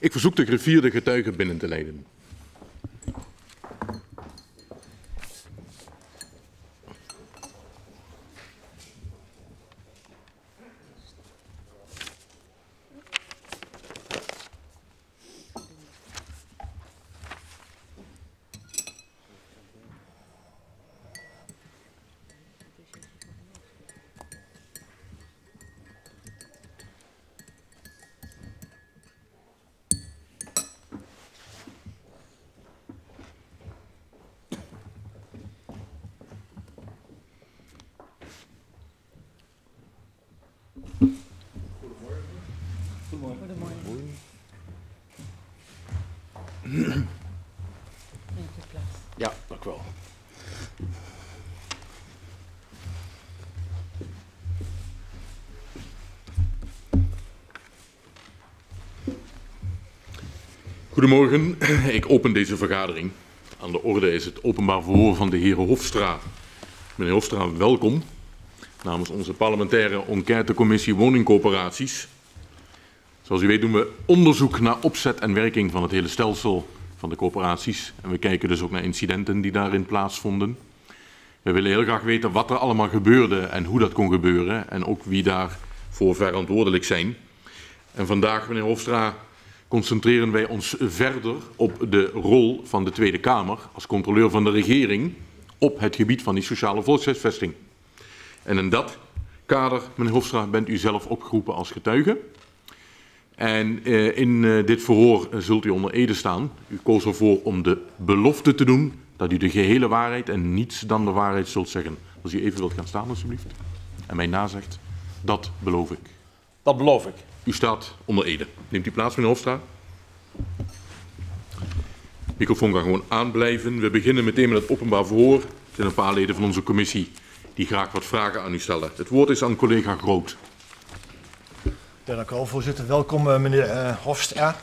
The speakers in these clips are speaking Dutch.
Ik verzoek de griffier de getuigen binnen te leiden. Goedemorgen, ik open deze vergadering. Aan de orde is het openbaar verhoor van de heer Hofstra. Meneer Hofstra, welkom namens onze parlementaire enquêtecommissie woningcoöperaties. Zoals u weet doen we onderzoek naar opzet en werking van het hele stelsel van de coöperaties. En we kijken dus ook naar incidenten die daarin plaatsvonden. We willen heel graag weten wat er allemaal gebeurde en hoe dat kon gebeuren. En ook wie daarvoor verantwoordelijk zijn. En vandaag, meneer Hofstra, concentreren wij ons verder op de rol van de Tweede Kamer als controleur van de regering op het gebied van die sociale volkshuisvesting. En in dat kader, meneer Hofstra, bent u zelf opgeroepen als getuige. En uh, in uh, dit verhoor uh, zult u onder ede staan. U koos ervoor om de belofte te doen dat u de gehele waarheid en niets dan de waarheid zult zeggen. Als u even wilt gaan staan, alstublieft. En mij nazegt, dat beloof ik. Dat beloof ik. U staat onder ede. Neemt u plaats, meneer Hofstra. Microfoon kan gewoon aanblijven. We beginnen meteen met het openbaar verhoor. Er zijn een paar leden van onze commissie die graag wat vragen aan u stellen. Het woord is aan collega Groot. Dank u wel, voorzitter. Welkom, uh, meneer uh, Hofstra.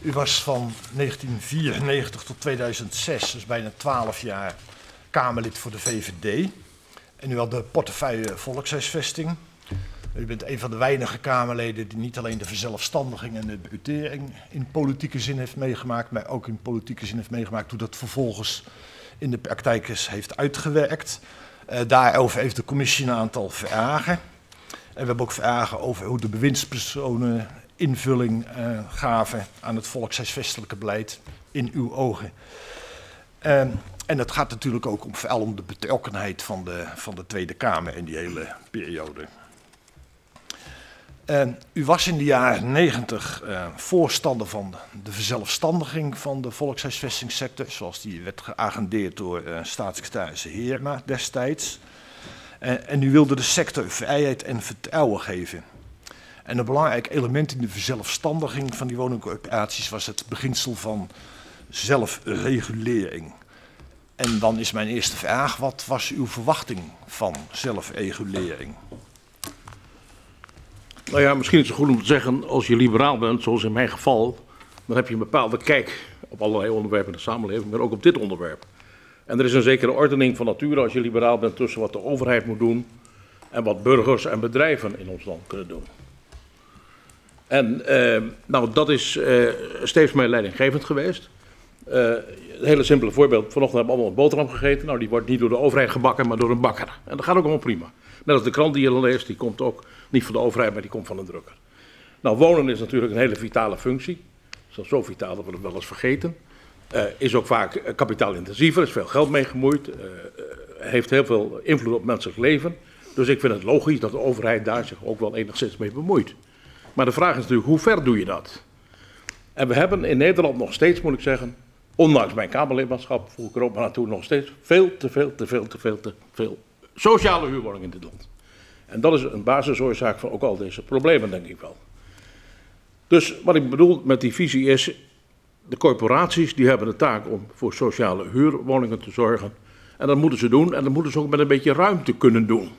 U was van 1994 tot 2006, dus bijna 12 jaar, Kamerlid voor de VVD. En u had de portefeuille volkshuisvesting. U bent een van de weinige Kamerleden die niet alleen de verzelfstandiging en de beutering in politieke zin heeft meegemaakt, maar ook in politieke zin heeft meegemaakt hoe dat vervolgens in de praktijk is, heeft uitgewerkt. Uh, daarover heeft de commissie een aantal vragen. En we hebben ook vragen over hoe de bewindspersonen invulling uh, gaven aan het volkshuisvestelijke beleid in uw ogen. Uh, en het gaat natuurlijk ook om, vooral om de betrokkenheid van de, van de Tweede Kamer in die hele periode. Uh, u was in de jaren negentig uh, voorstander van de verzelfstandiging van de volkshuisvestingssector, zoals die werd geagendeerd door uh, staatssecretaris Heerma destijds. En, en u wilde de sector vrijheid en vertrouwen geven. En een belangrijk element in de verzelfstandiging van die woningcorporaties was het beginsel van zelfregulering. En dan is mijn eerste vraag, wat was uw verwachting van zelfregulering? Nou ja, misschien is het goed om te zeggen, als je liberaal bent, zoals in mijn geval, dan heb je een bepaalde kijk op allerlei onderwerpen in de samenleving, maar ook op dit onderwerp. En er is een zekere ordening van nature als je liberaal bent tussen wat de overheid moet doen en wat burgers en bedrijven in ons land kunnen doen. En eh, nou, dat is eh, steeds meer leidinggevend geweest. Uh, een hele simpele voorbeeld. Vanochtend hebben we allemaal een boterham gegeten. Nou, die wordt niet door de overheid gebakken, maar door een bakker. En dat gaat ook allemaal prima. Net als de krant die je leest, die komt ook niet van de overheid, maar die komt van een drukker. Nou, wonen is natuurlijk een hele vitale functie. Zo vitaal dat we het wel eens vergeten. Uh, is ook vaak kapitaalintensiever, is veel geld mee gemoeid. Uh, heeft heel veel invloed op menselijk leven. Dus ik vind het logisch dat de overheid daar zich ook wel enigszins mee bemoeit. Maar de vraag is natuurlijk, hoe ver doe je dat? En we hebben in Nederland nog steeds, moet ik zeggen, ondanks mijn Kamerlidmaatschap, voeg ik er ook maar naartoe, nog steeds veel te veel, te veel, te veel, te veel sociale huurwoningen in dit land. En dat is een basisoorzaak van ook al deze problemen, denk ik wel. Dus wat ik bedoel met die visie is, de corporaties die hebben de taak om voor sociale huurwoningen te zorgen. En dat moeten ze doen en dat moeten ze ook met een beetje ruimte kunnen doen.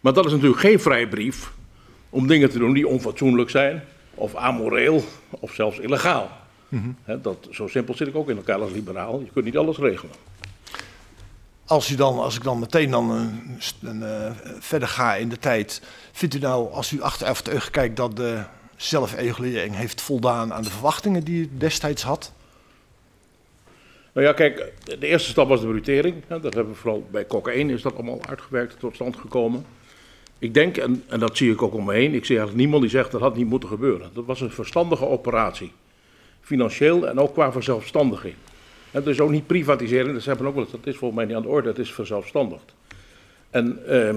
Maar dat is natuurlijk geen vrijbrief om dingen te doen die onfatsoenlijk zijn, of amoreel, of zelfs illegaal. Mm -hmm. dat, zo simpel zit ik ook in elkaar als liberaal. Je kunt niet alles regelen. Als, u dan, als ik dan meteen dan een, een, uh, verder ga in de tijd, vindt u nou, als u achteraf terugkijkt, dat de zelfregulering heeft voldaan aan de verwachtingen die het destijds had? Nou ja, kijk, de eerste stap was de brutering. Dat hebben we vooral bij 1 is dat allemaal uitgewerkt tot stand gekomen. Ik denk, en, en dat zie ik ook om me heen, ik zie eigenlijk niemand die zegt dat had niet moeten gebeuren. Dat was een verstandige operatie. Financieel en ook qua verzelfstandiging. Het is ook niet privatiseren, dat, hebben ook wel, dat is volgens mij niet aan de orde, het is verzelfstandigd. En eh,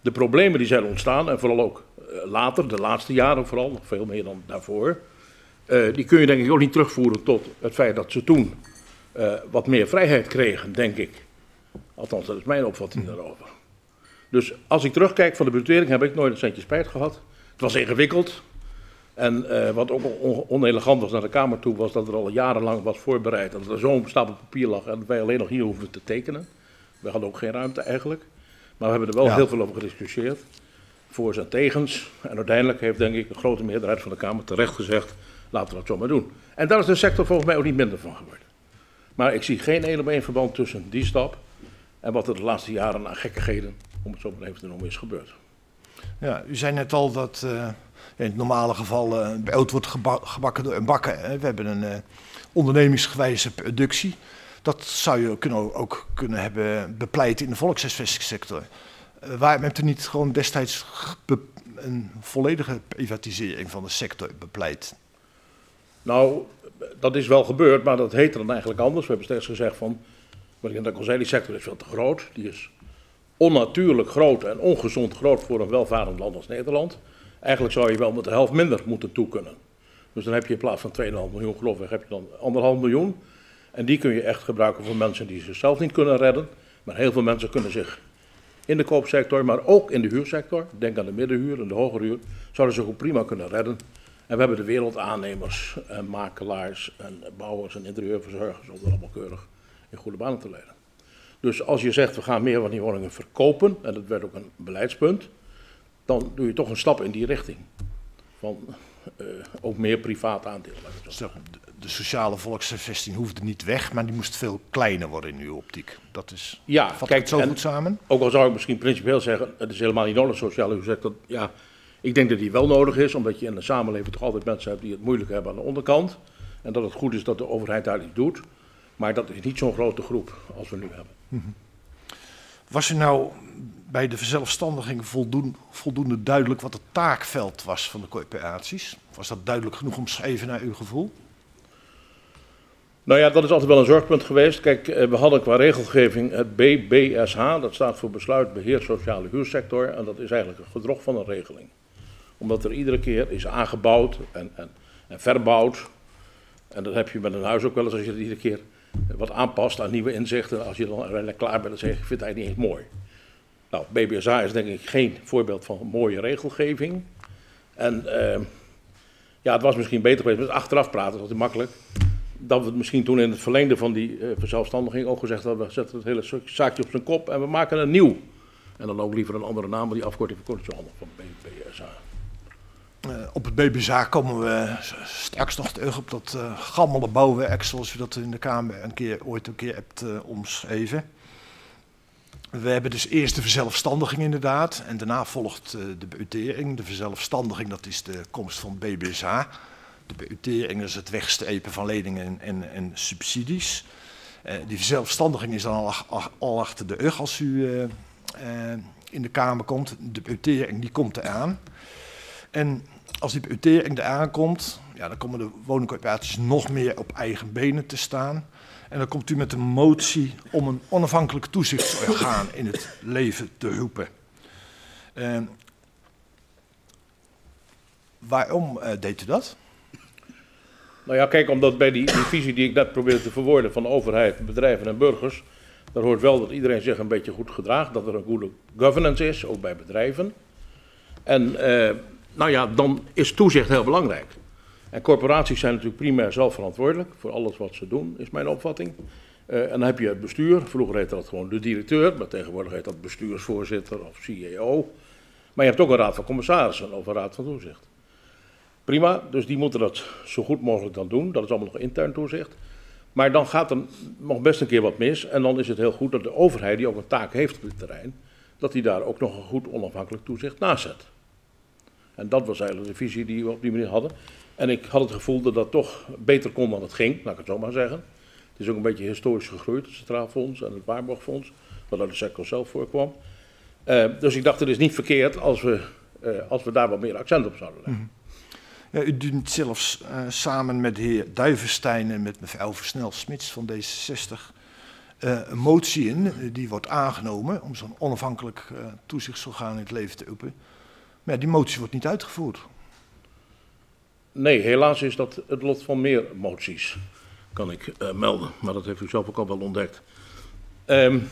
de problemen die zijn ontstaan, en vooral ook eh, later, de laatste jaren vooral, nog veel meer dan daarvoor, uh, die kun je denk ik ook niet terugvoeren tot het feit dat ze toen uh, wat meer vrijheid kregen, denk ik. Althans, dat is mijn opvatting hmm. daarover. Dus als ik terugkijk van de budgettering heb ik nooit een centje spijt gehad. Het was ingewikkeld. En uh, wat ook on onelegant was naar de Kamer toe, was dat er al jarenlang was voorbereid. Dat er zo'n stapel papier lag en wij alleen nog hier hoefden te tekenen. We hadden ook geen ruimte eigenlijk. Maar we hebben er wel ja. heel veel over gediscussieerd. Voor's en tegens. En uiteindelijk heeft denk ik de grote meerderheid van de Kamer terecht gezegd, laten we dat zo maar doen. En daar is de sector volgens mij ook niet minder van geworden. Maar ik zie geen één op één verband tussen die stap en wat er de laatste jaren aan gekkigheden, om het zo maar even te noemen, is gebeurd. Ja, u zei net al dat uh, in het normale geval brood wordt geba gebakken door een bakken. We hebben een uh, ondernemingsgewijze productie. Dat zou je kunnen, ook kunnen hebben bepleit in de volkshuisvestingssector. waarom hebt u niet gewoon destijds een volledige privatisering van de sector bepleit? Nou, dat is wel gebeurd, maar dat heette dan eigenlijk anders. We hebben steeds gezegd van, wat ik net al zei, die sector is veel te groot. Die is onnatuurlijk groot en ongezond groot voor een welvarend land als Nederland. Eigenlijk zou je wel met de helft minder moeten toekennen. Dus dan heb je in plaats van 2,5 miljoen geloof ik, heb je dan 1,5 miljoen. En die kun je echt gebruiken voor mensen die zichzelf niet kunnen redden. Maar heel veel mensen kunnen zich in de koopsector, maar ook in de huursector, denk aan de middenhuur en de hogere huur, zouden zich ook prima kunnen redden. En we hebben de wereldaannemers, en makelaars en bouwers en interieurverzorgers om dat allemaal keurig in goede banen te leiden. Dus als je zegt we gaan meer van die woningen verkopen, en dat werd ook een beleidspunt, dan doe je toch een stap in die richting. Van uh, ook meer privaat aandeel. De sociale volksvesting hoefde niet weg, maar die moest veel kleiner worden in uw optiek. Dat is. Ja, kijk, zo goed samen. Ook al zou ik misschien principieel zeggen, het is helemaal niet nodig sociale huursector. Ja, ik denk dat die wel nodig is, omdat je in de samenleving toch altijd mensen hebt die het moeilijk hebben aan de onderkant. En dat het goed is dat de overheid daar iets doet. Maar dat is niet zo'n grote groep als we nu hebben. Mhm. Was er nou bij de verzelfstandiging voldoende, duidelijk wat het taakveld was van de corporaties? Was dat duidelijk genoeg omschreven naar uw gevoel? Nou ja, dat is altijd wel een zorgpunt geweest. Kijk, eh, we hadden qua regelgeving het BBSH, dat staat voor Besluit Beheer Sociale Huursector. En dat is eigenlijk een gedrog van een regeling omdat er iedere keer is aangebouwd en, en, en verbouwd. En dat heb je met een huis ook wel eens als je het iedere keer wat aanpast aan nieuwe inzichten. Als je dan uiteindelijk klaar bent, dan zeg je, ik vind het eigenlijk niet eens mooi. Nou, BBSA is denk ik geen voorbeeld van mooie regelgeving. En uh, ja, het was misschien beter geweest met achteraf praten, dat is makkelijk. Dat we het misschien toen in het verlengde van die uh, verzelfstandiging ook gezegd hadden, we zetten het hele zaakje op zijn kop en we maken een nieuw. En dan ook liever een andere naam, die afkorting verkort zo handig van BBSA. Uh, op het BBZA komen we straks nog terug op dat uh, gammele bouwwerk, zoals u dat in de Kamer een keer, ooit een keer hebt omschreven. We hebben dus eerst de verzelfstandiging inderdaad, en daarna volgt de beutering. De verzelfstandiging, dat is de komst van BBZA. De beutering is het wegstrepen van leningen en, en, subsidies. die verzelfstandiging is dan al, al, achter de rug als u in de Kamer komt. De beutering die komt eraan. En als die utering eraan komt, ja, dan komen de woningcorporaties nog meer op eigen benen te staan. En dan komt u met een motie om een onafhankelijk toezichtsorgaan in het leven te roepen. Uh, waarom uh, deed u dat? Nou ja, kijk, omdat bij die, visie die ik net probeerde te verwoorden van overheid, bedrijven en burgers, daar hoort wel dat iedereen zich een beetje goed gedraagt, dat er een goede governance is, ook bij bedrijven. En uh, nou ja, dan is toezicht heel belangrijk. En corporaties zijn natuurlijk primair zelf verantwoordelijk voor alles wat ze doen, is mijn opvatting. Uh, en dan heb je het bestuur, vroeger heette dat gewoon de directeur, maar tegenwoordig heet dat bestuursvoorzitter of CEO. Maar je hebt ook een raad van commissarissen of een raad van toezicht. Prima, dus die moeten dat zo goed mogelijk dan doen. Dat is allemaal nog intern toezicht. Maar dan gaat er nog best een keer wat mis. En dan is het heel goed dat de overheid, die ook een taak heeft op dit terrein, dat die daar ook nog een goed onafhankelijk toezicht naast zet. En dat was eigenlijk de visie die we op die manier hadden. En ik had het gevoel dat dat toch beter kon dan het ging, laat ik het zo maar zeggen. Het is ook een beetje historisch gegroeid, het Centraal Fonds en het Waarborgfonds, wat uit de sector zelf voorkwam. Uh, dus ik dacht, het is niet verkeerd als we, uh, als we daar wat meer accent op zouden leggen. Ja, u dient zelfs uh, samen met de heer Duivenstein en met mevrouw Versnel-Smits van D66 een motie in, die wordt aangenomen om zo'n onafhankelijk toezichtsorgaan in het leven te roepen. Maar die motie wordt niet uitgevoerd. Nee, helaas is dat het lot van meer moties, kan ik uh, melden. Maar dat heeft u zelf ook al wel ontdekt. Um,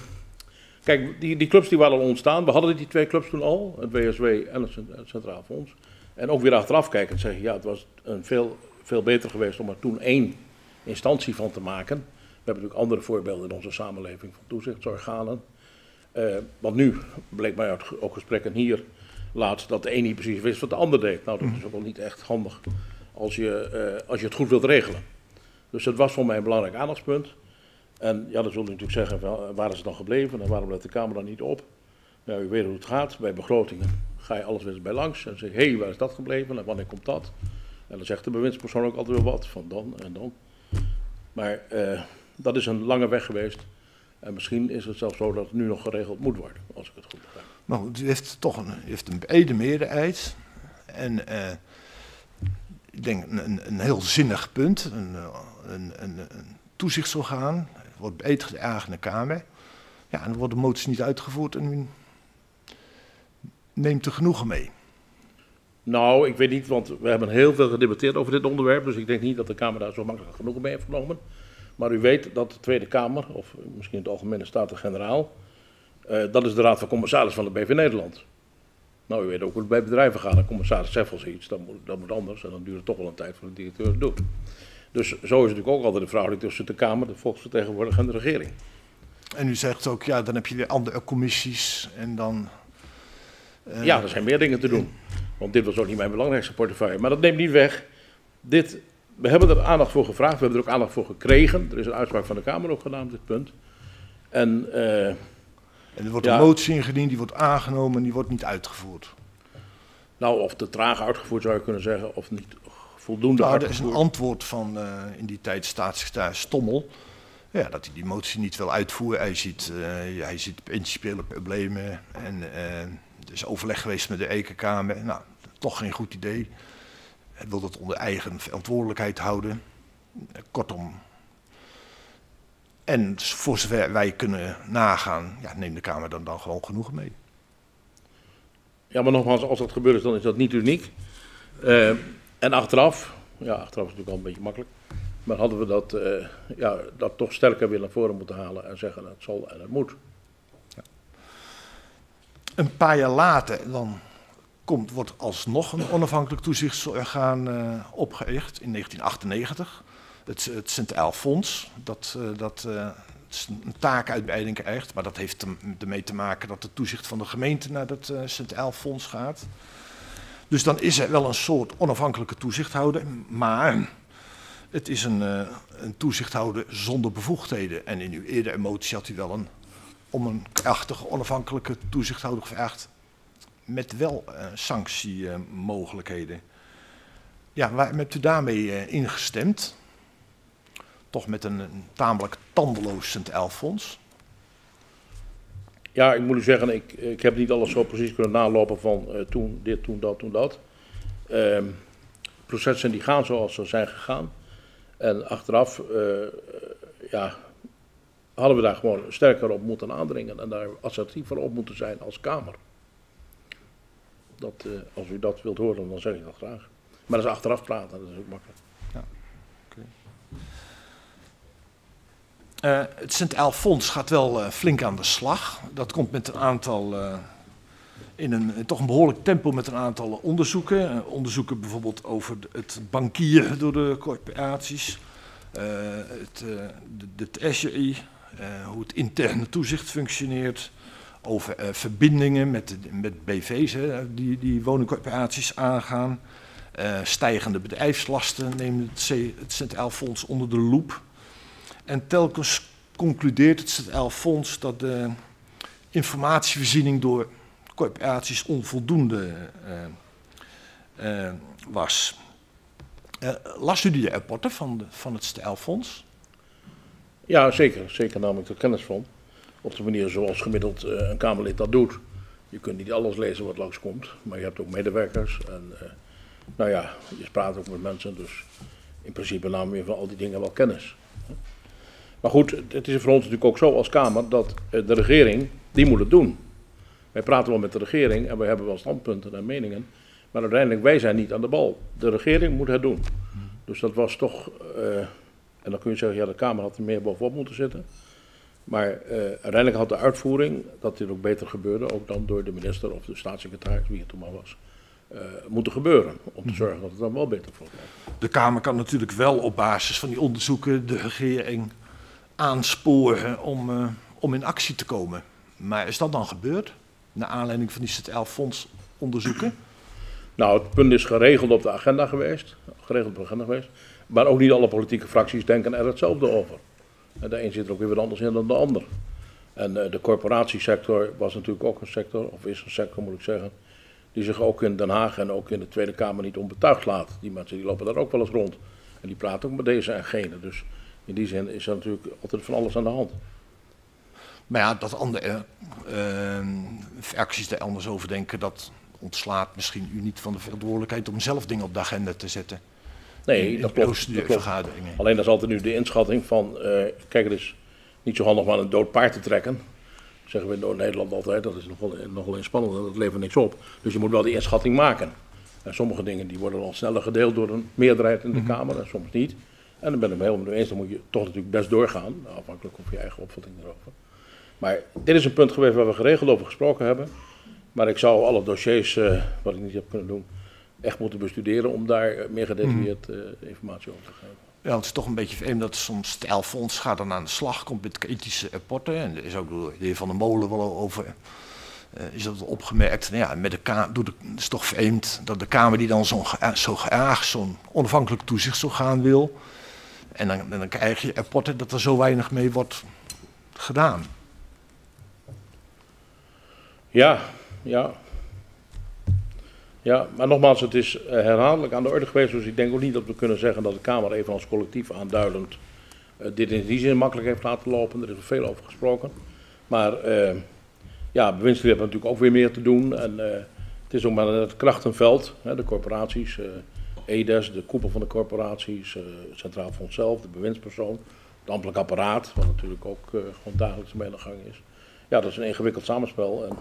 kijk, die, die clubs die waren al ontstaan. We hadden die twee clubs toen al, het WSW en het Centraal Fonds. En ook weer achteraf kijken en zeggen, ja, het was een veel, veel beter geweest om er toen één instantie van te maken. We hebben natuurlijk andere voorbeelden in onze samenleving van toezichtsorganen. Uh, want nu bleek mij uit ook gesprekken hier laatst dat de een niet precies wist wat de ander deed. Nou, dat is ook wel niet echt handig als je, uh, als je het goed wilt regelen. Dus dat was voor mij een belangrijk aandachtspunt. En ja, dan zult u natuurlijk zeggen, waar is het dan gebleven en waarom let de Kamer dan niet op? Nou, u weet hoe het gaat. Bij begrotingen ga je alles weer bij langs en zeg hé, hey, waar is dat gebleven en wanneer komt dat? En dan zegt de bewindspersoon ook altijd wel wat van dan en dan. Maar uh, dat is een lange weg geweest. En misschien is het zelfs zo dat het nu nog geregeld moet worden, als ik het goed begrijp. Maar goed, u heeft toch een, u heeft een. En ik denk een, een, heel zinnig punt, een, een, een, een toezichtsorgaan, wordt beter gedragen in de Kamer. Ja, en dan wordt de moties niet uitgevoerd en neemt er genoegen mee. Nou, ik weet niet, want we hebben heel veel gedebatteerd over dit onderwerp, dus ik denk niet dat de Kamer daar zo makkelijk genoegen mee heeft genomen. Maar u weet dat de Tweede Kamer, of misschien het Algemene Staten-Generaal, uh, dat is de Raad van Commissaris van de BV Nederland. Nou, u weet ook hoe het bij bedrijven gaat. Een commissaris zegt wel zoiets, dat moet, dat moet anders. En dan duurt het toch wel een tijd voordat de directeur het doet. Dus zo is het natuurlijk ook altijd de verhouding tussen de Kamer, de volksvertegenwoordiger en de regering. En u zegt ook, ja, dan heb je weer andere commissies en dan... Uh, ja, er zijn meer dingen te doen. Want dit was ook niet mijn belangrijkste portefeuille. Maar dat neemt niet weg. Dit, we hebben er aandacht voor gevraagd, we hebben er ook aandacht voor gekregen. Er is een uitspraak van de Kamer ook gedaan op dit punt. En... Uh, en er wordt een motie ingediend, die wordt aangenomen en die wordt niet uitgevoerd. Nou, of te traag uitgevoerd zou je kunnen zeggen, of niet voldoende nou, uitgevoerd. Er is een antwoord van uh, in die tijd staatssecretaris Stommel. Ja, dat hij die motie niet wil uitvoeren. Hij ziet, uh, hij ziet principiële problemen. En uh, er is overleg geweest met de Ekenkamer. Nou, toch geen goed idee. Hij wil dat onder eigen verantwoordelijkheid houden. Kortom, en voor zover wij kunnen nagaan, ja, neemt de Kamer dan, dan gewoon genoeg mee. Ja, maar nogmaals, als dat gebeurt is, dan is dat niet uniek. Uh, en achteraf, ja, achteraf is natuurlijk al een beetje makkelijk. Maar hadden we dat, uh, ja, dat toch sterker weer naar voren moeten halen en zeggen het zal en het moet. Ja. Een paar jaar later dan komt, wordt alsnog een onafhankelijk toezichtsorgaan uh, opgericht in 1998 het, het Centraal Fonds, dat, uh, dat uh, een taakuitbreiding krijgt. Maar dat heeft ermee te maken dat de toezicht van de gemeente naar dat uh, Centraal Fonds gaat. Dus dan is er wel een soort onafhankelijke toezichthouder, maar het is een, een toezichthouder zonder bevoegdheden. En in uw eerdere motie had u wel een, om een krachtige onafhankelijke toezichthouder gevraagd met wel sanctiemogelijkheden. Ja, waar hebt u daarmee ingestemd? Toch met een, tamelijk tandeloos Sint Fonds. Ja, ik moet u zeggen, ik, ik heb niet alles zo precies kunnen nalopen van uh, toen dit, toen dat, toen dat. Uh, processen die gaan zoals ze zijn gegaan. En achteraf uh, ja, hadden we daar gewoon sterker op moeten aandringen en daar assertiever op moeten zijn als Kamer. Dat, uh, als u dat wilt horen, dan zeg ik dat graag. Maar dat is achteraf praten, dat is ook makkelijk. Uh, het Centraal Fonds gaat wel uh, flink aan de slag. Dat komt met een aantal, uh, in een toch een behoorlijk tempo met een aantal onderzoeken. onderzoeken bijvoorbeeld over het bankieren door de corporaties, het, de, de hoe het interne toezicht functioneert, over verbindingen met, met BV's hè, die, die woningcorporaties aangaan. stijgende bedrijfslasten neemt het, het Centraal Fonds onder de loep. En telkens concludeert het ZL Fonds dat de informatievoorziening door corporaties onvoldoende uh, uh, was. Uh, las u die rapporten van, de, van het Stijlfonds? Ja, zeker. Zeker nam ik er kennis van. Op de manier zoals gemiddeld een Kamerlid dat doet. Je kunt niet alles lezen wat langskomt, maar je hebt ook medewerkers. En nou ja, je praat ook met mensen, dus in principe namen we van al die dingen wel kennis. Maar goed, het is voor ons natuurlijk ook zo als Kamer dat de regering, die moet het doen. Wij praten wel met de regering en wij hebben wel standpunten en meningen. Maar uiteindelijk, wij zijn niet aan de bal. De regering moet het doen. Dus dat was toch, uh, en dan kun je zeggen, ja, de Kamer had er meer bovenop moeten zitten. Maar uh, uiteindelijk had de uitvoering, dat dit ook beter gebeurde, ook dan door de minister of de staatssecretaris, wie het toen maar was, uh, moeten gebeuren. Om te zorgen dat het dan wel beter wordt. De Kamer kan natuurlijk wel op basis van die onderzoeken de regering aansporen om, uh, om in actie te komen. Maar is dat dan gebeurd? Naar aanleiding van die ZL fonds onderzoeken? Nou, het punt is geregeld op de agenda geweest. Geregeld op de agenda geweest. Maar ook niet alle politieke fracties denken er hetzelfde over. En de een zit er ook weer wat anders in dan de ander. En uh, de corporatiesector was natuurlijk ook een sector, of is een sector moet ik zeggen, die zich ook in Den Haag en ook in de Tweede Kamer niet onbetuigd laat. Die mensen die lopen daar ook wel eens rond. En die praten ook met deze en gene. Dus in die zin is er natuurlijk altijd van alles aan de hand. Maar ja, dat andere uh, fracties er anders over denken, dat ontslaat misschien u niet van de verantwoordelijkheid om zelf dingen op de agenda te zetten. Nee, in, in dat, klopt, dat klopt. Alleen dat is altijd nu de inschatting van, uh, kijk, het is niet zo handig om aan een dood paard te trekken. Dat zeggen we in Nederland altijd, dat is nogal, nogal inspannend, dat levert niks op. Dus je moet wel die inschatting maken. En sommige dingen die worden al sneller gedeeld door een meerderheid in de mm -hmm. Kamer en soms niet. En dan ben ik het helemaal mee eens, dan moet je toch natuurlijk best doorgaan, afhankelijk van je eigen opvatting erover. Maar dit is een punt geweest waar we geregeld over gesproken hebben. Maar ik zou alle dossiers, uh, wat ik niet heb kunnen doen, echt moeten bestuderen om daar meer gedetailleerd uh, informatie over te geven. Ja, het is toch een beetje vreemd dat soms stijlfonds gaat dan aan de slag, komt met kritische rapporten. En er is ook door de heer Van der Molen wel over, uh, is dat opgemerkt. Nou ja, met de Kamer, het is toch vreemd dat de Kamer die dan zo, zo graag zo'n onafhankelijk toezichtsorgaan wil. En dan, dan krijg je rapporten dat er zo weinig mee wordt gedaan. Ja, ja. Ja, maar nogmaals, het is uh, herhaaldelijk aan de orde geweest. Dus ik denk ook niet dat we kunnen zeggen dat de Kamer even als collectief aanduidend uh, dit in die zin makkelijk heeft laten lopen. Er is veel over gesproken. Maar uh, ja, bewindslieden hebben natuurlijk ook weer meer te doen. En het is ook maar het krachtenveld, hè, de corporaties, EDES, de koepel van de corporaties, het Centraal Fonds zelf, de bewindspersoon, het ambtelijk apparaat, wat natuurlijk ook gewoon dagelijks mee aan de gang is. Ja, dat is een ingewikkeld samenspel. En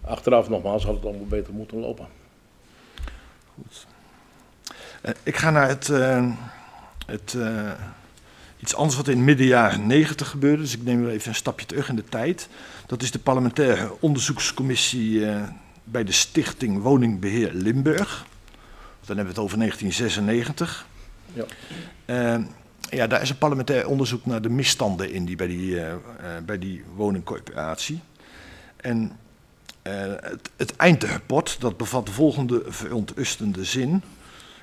achteraf nogmaals had het allemaal beter moeten lopen. Goed. Uh, ik ga naar het, het iets anders wat in midden jaren 90 gebeurde. Dus ik neem weer even een stapje terug in de tijd. Dat is de parlementaire onderzoekscommissie bij de Stichting Woningbeheer Limburg. Dan hebben we het over 1996. Ja. ja, daar is een parlementair onderzoek naar de misstanden in die, bij, die, bij die woningcorporatie. En uh, het, het eindrapport dat bevat de volgende verontrustende zin.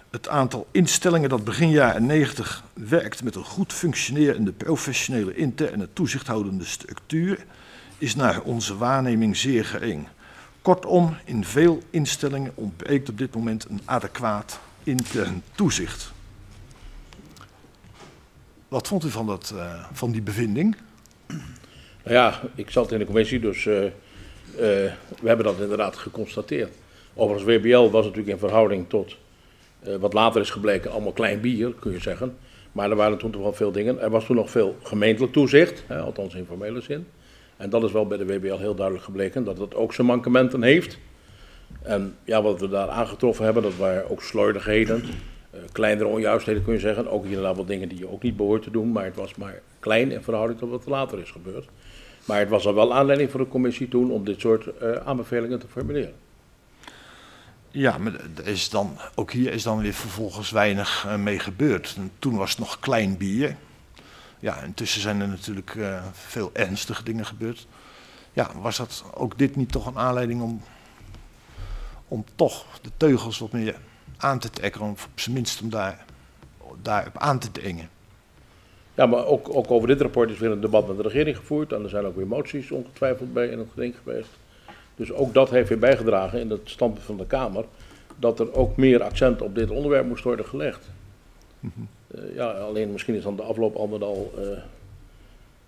Het aantal instellingen dat begin jaren 90 werkt met een goed functionerende professionele interne toezichthoudende structuur is naar onze waarneming zeer gering. Kortom, in veel instellingen ontbreekt op dit moment een adequaat intern toezicht. Wat vond u van, dat, uh, van die bevinding? Nou ja, ik zat in de commissie, dus uh, uh, we hebben dat inderdaad geconstateerd. Overigens, WBL was natuurlijk in verhouding tot wat later is gebleken allemaal klein bier, kun je zeggen. Maar er waren toen toch wel veel dingen. Er was toen nog veel gemeentelijk toezicht, hè, althans in formele zin. En dat is wel bij de WBL heel duidelijk gebleken, dat het ook zijn mankementen heeft. En ja, wat we daar aangetroffen hebben, dat waren ook slordigheden, uh, kleinere onjuistheden kun je zeggen. Ook inderdaad wat dingen die je ook niet behoort te doen, maar het was maar klein in verhouding tot wat later is gebeurd. Maar het was al wel aanleiding voor de commissie toen om dit soort uh, aanbevelingen te formuleren. Ja, maar is dan, ook hier is dan weer vervolgens weinig uh, mee gebeurd. En toen was het nog klein bier. Ja, intussen zijn er natuurlijk uh, veel ernstige dingen gebeurd. Ja, was dat ook dit niet toch een aanleiding om, om toch de teugels wat meer aan te trekken, of op zijn minst om daar, daarop aan te dringen? Ja, maar ook, ook over dit rapport is weer een debat met de regering gevoerd. En er zijn ook weer moties ongetwijfeld bij in het geding geweest. Dus ook dat heeft weer bijgedragen in het standpunt van de Kamer. dat er ook meer accent op dit onderwerp moest worden gelegd. Eh, ja, alleen misschien is dan de afloop allemaal al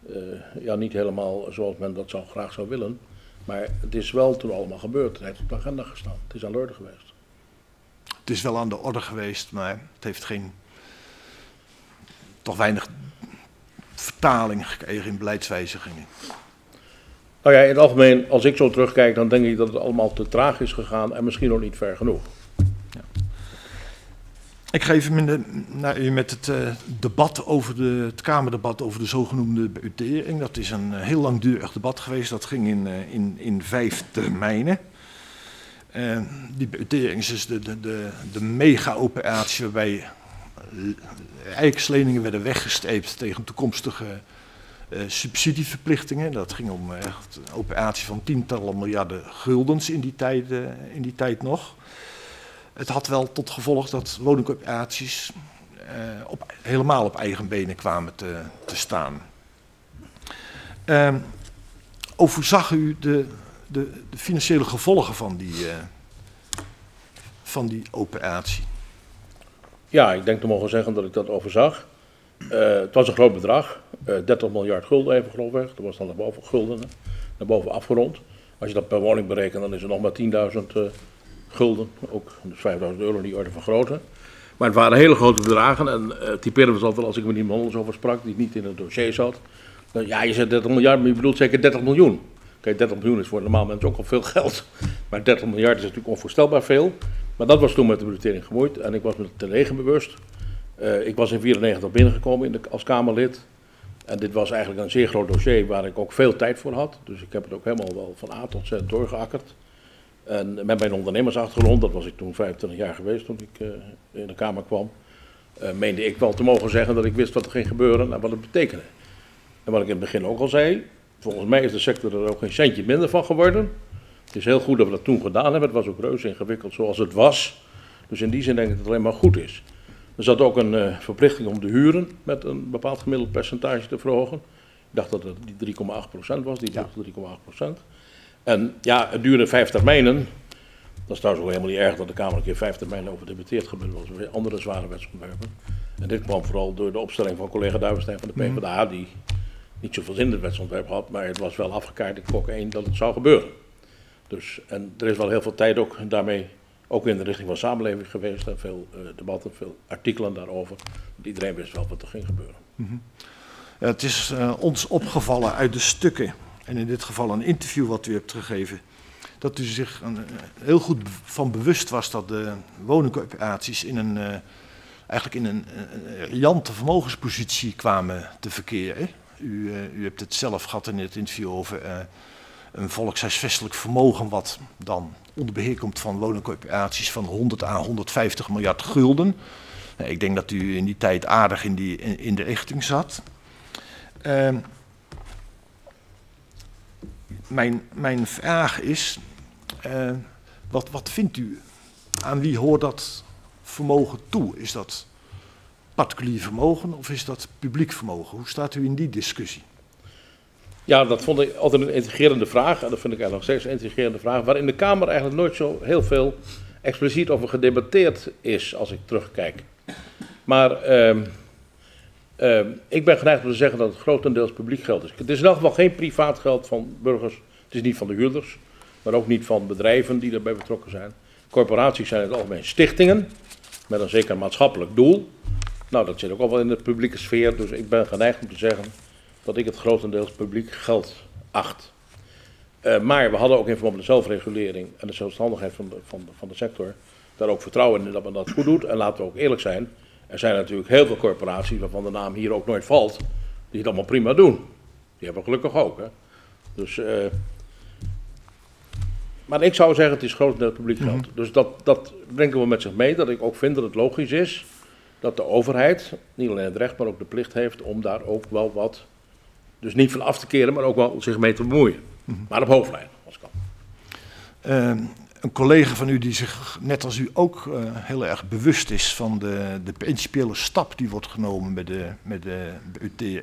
eh, ja, niet helemaal zoals men dat zou, graag zou willen. Maar het is wel toen allemaal gebeurd. Het heeft op de agenda gestaan. Het is aan de orde geweest. Het is wel aan de orde geweest, maar het heeft geen. toch weinig vertaling gekregen in beleidswijzigingen. Nou ja, in het algemeen, als ik zo terugkijk, dan denk ik dat het allemaal te traag is gegaan en misschien nog niet ver genoeg. Ik even met, naar u met het uh, debat over de, het Kamerdebat over de zogenoemde beutering. Dat is een uh, heel langdurig debat geweest. Dat ging in, uh, in, in vijf termijnen. die beutering is dus de, de, de, de mega-operatie waarbij rijksleningen werden weggesteept tegen toekomstige subsidieverplichtingen. Dat ging om echt een operatie van tientallen miljarden guldens in die tijd, in die tijd nog. Het had wel tot gevolg dat woningcorporaties uh, op, helemaal op eigen benen kwamen te, te staan. Uh, overzag u de, de, de, financiële gevolgen van die, uh, van die operatie? Ja, ik denk te mogen zeggen dat ik dat overzag. het was een groot bedrag, 30 miljard gulden even grofweg. Dat was dan naar boven gulden, naar boven afgerond. Als je dat per woning berekent, dan is het nog maar 10.000 gulden, ook dus 5000 euro die orde van grootte. Maar het waren hele grote bedragen en uh, typeerden we altijd als ik met iemand anders over sprak die niet in het dossier zat. Dan, ja, je zegt 30 miljard, maar je bedoelt zeker 30 miljoen. Kijk, 30 miljoen is voor normaal mensen ook al veel geld. Maar 30 miljard is natuurlijk onvoorstelbaar veel. Maar dat was toen met de budgettering gemoeid en ik was me regen bewust. Uh, ik was in 1994 binnengekomen in de, als Kamerlid. En dit was eigenlijk een zeer groot dossier waar ik ook veel tijd voor had. Dus ik heb het ook helemaal wel van A tot Z doorgeakkerd. En met mijn ondernemersachtergrond, dat was ik toen 25 jaar geweest toen ik uh, in de Kamer kwam, uh, meende ik wel te mogen zeggen dat ik wist wat er ging gebeuren en wat het betekende. En wat ik in het begin ook al zei, volgens mij is de sector er ook geen centje minder van geworden. Het is heel goed dat we dat toen gedaan hebben, het was ook reuze ingewikkeld zoals het was. Dus in die zin denk ik dat het alleen maar goed is. Er zat ook een uh, verplichting om de huren met een bepaald gemiddeld percentage te verhogen. Ik dacht dat het die 3,8% was, die ja. 3,8%. En ja, het duurde vijf termijnen. Dat is trouwens ook helemaal niet erg dat de Kamer een keer vijf termijnen over debatteert gebeurde. Dat was weer andere zware wetsontwerpen. En dit kwam vooral door de opstelling van collega Duivenstein van de mhm. PvdA, die niet zoveel zin in het wetsontwerp had, maar het was wel afgekaart in kok 1 dat het zou gebeuren. Dus, en er is wel heel veel tijd ook daarmee, ook in de richting van samenleving geweest. En veel uh, debatten, veel artikelen daarover. Iedereen wist wel wat er ging gebeuren. Mm -hmm. ja, het is uh, ons opgevallen uit de stukken en in dit geval een interview wat u hebt gegeven, dat u zich een, heel goed van bewust was dat de woningcorporaties in een, uh, eigenlijk in een, een riante vermogenspositie kwamen te verkeren. U, u, hebt het zelf gehad in het interview over een volkshuisvestelijk vermogen wat dan onder beheer komt van woningcorporaties van 100 à 150 miljard gulden. ik denk dat u in die tijd aardig in, die, in, in de richting zat. Ehm, mijn, mijn vraag is, uh, wat, wat vindt u, aan wie hoort dat vermogen toe? Is dat particulier vermogen of is dat publiek vermogen? Hoe staat u in die discussie? Ja, dat vond ik altijd een intrigerende vraag. En dat vind ik eigenlijk nog steeds een intrigerende vraag. Waar in de Kamer eigenlijk nooit zo heel veel expliciet over gedebatteerd is, als ik terugkijk. Maar uh, uh, ik ben geneigd om te zeggen dat het grotendeels publiek geld is. Het is in elk geval geen privaat geld van burgers. Het is niet van de huurders, maar ook niet van bedrijven die daarbij betrokken zijn. Corporaties zijn in het algemeen stichtingen met een zeker maatschappelijk doel. Nou, dat zit ook al wel in de publieke sfeer, dus ik ben geneigd om te zeggen dat ik het grotendeels publiek geld acht. Uh, maar we hadden ook in verband met de zelfregulering en de zelfstandigheid van van, van de sector daar ook vertrouwen in dat men dat goed doet. En laten we ook eerlijk zijn, er zijn natuurlijk heel veel corporaties waarvan de naam hier ook nooit valt, die het allemaal prima doen. Die hebben we gelukkig ook. Hè? Dus, uh, maar ik zou zeggen, het is grotendeels publiek geld. Mm -hmm. Dus dat, dat brengen we met zich mee, dat ik ook vind dat het logisch is dat de overheid niet alleen het recht, maar ook de plicht heeft om daar ook wel wat, dus niet van af te keren, maar ook wel zich mee te bemoeien. Mm -hmm. Maar op hoofdlijn, als kan. Uh, een collega van u die zich, net als u, ook uh, heel erg bewust is van de, de principiële stap die wordt genomen met de, met. Uh,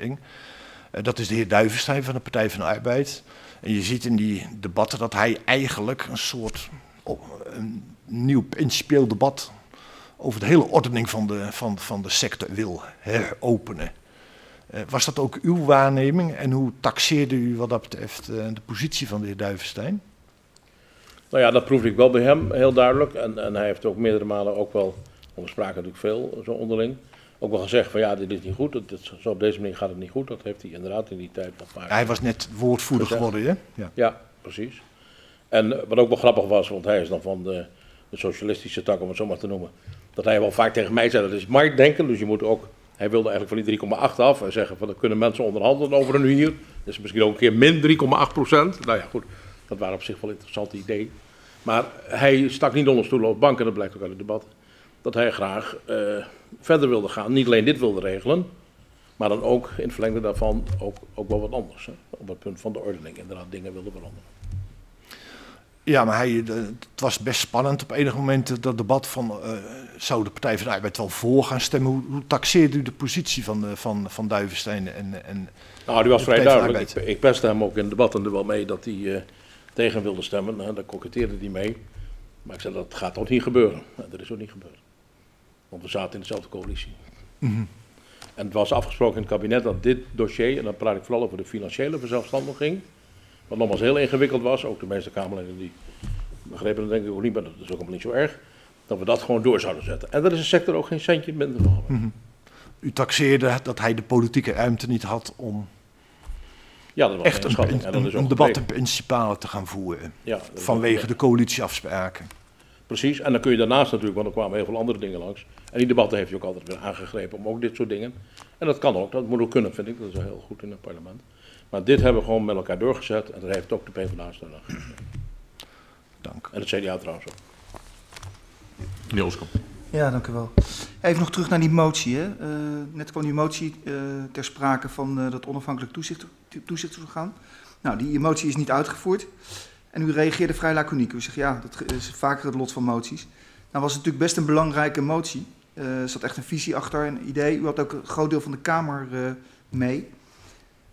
dat is de heer Duivenstein van de Partij van de Arbeid. En je ziet in die debatten dat hij eigenlijk een soort op, een nieuw principieel debat over de hele ordening van de, van, van de sector wil heropenen. Uh, was dat ook uw waarneming en hoe taxeerde u wat dat betreft de positie van de heer Duivenstein? Nou ja, dat proefde ik wel bij hem heel duidelijk. En, en hij heeft ook meerdere malen ook wel, we spraken natuurlijk veel zo onderling, ook wel gezegd van ja, dit is niet goed. Dat, dit, zo op deze manier gaat het niet goed. Dat heeft hij inderdaad in die tijd nog vaak. Hij was net woordvoerder gezegd. geworden, hè? Ja. ja, precies. En wat ook wel grappig was, want hij is dan van de, de socialistische tak, om het zo maar te noemen. Dat hij wel vaak tegen mij zei, dat is marktdenken, dus je moet ook... Hij wilde eigenlijk van die 3,8 af en zeggen van, dan kunnen mensen onderhandelen over een huur. Dus misschien ook een keer min 3,8 procent. Nou ja, goed, dat waren op zich wel interessante ideeën. Maar hij stak niet onder stoelen of banken, dat blijkt ook uit het debat. Dat hij graag uh, verder wilde gaan. Niet alleen dit wilde regelen, maar dan ook in het verlengde daarvan ook, ook wel wat anders. Hè? Op het punt van de ordening inderdaad dingen wilde veranderen. Ja, maar hij, de, het was best spannend op enig moment dat debat van uh, zou de Partij van de Arbeid wel voor gaan stemmen. Hoe, hoe taxeerde u de positie van, de, van, van Duivenstein en, en Nou, die was vrij duidelijk. Ik, ik pestte hem ook in debatten er wel mee dat hij uh, tegen wilde stemmen. Uh, daar koketteerde hij mee. Maar ik zei dat gaat toch niet gebeuren. En dat is ook niet gebeurd. Want we zaten in dezelfde coalitie. Mm -hmm. En het was afgesproken in het kabinet dat dit dossier, en dan praat ik vooral over de financiële verzelfstandiging, wat nogmaals heel ingewikkeld was, ook de meeste Kamerleden die begrepen dat denk ik ook niet, maar dat is ook helemaal niet zo erg, dat we dat gewoon door zouden zetten. En daar is de sector ook geen centje minder van. Mm -hmm. U taxeerde dat hij de politieke ruimte niet had om ja, dat was echt een, een, een, een, een debat in principale te gaan voeren. Ja, vanwege de coalitieafspraken. Precies, en dan kun je daarnaast natuurlijk, want er kwamen heel veel andere dingen langs. En die debatten heeft hij ook altijd weer aangegrepen om ook dit soort dingen. En dat kan ook, dat moet ook kunnen, vind ik. Dat is heel goed in het parlement. Maar dit hebben we gewoon met elkaar doorgezet en daar heeft ook de PvdA steun aan gegeven. Dank. En het CDA trouwens ook. Meneer Oskam. Ja, dank u wel. Even nog terug naar die motie. Hè. Uh, net kwam die motie uh, ter sprake van uh, dat onafhankelijk toezicht, toezichtsorgaan. Nou, die motie is niet uitgevoerd. En u reageerde vrij laconiek. U zegt ja, dat is vaker het lot van moties. Nou was het natuurlijk best een belangrijke motie. Er zat echt een visie achter, een idee. U had ook een groot deel van de Kamer mee.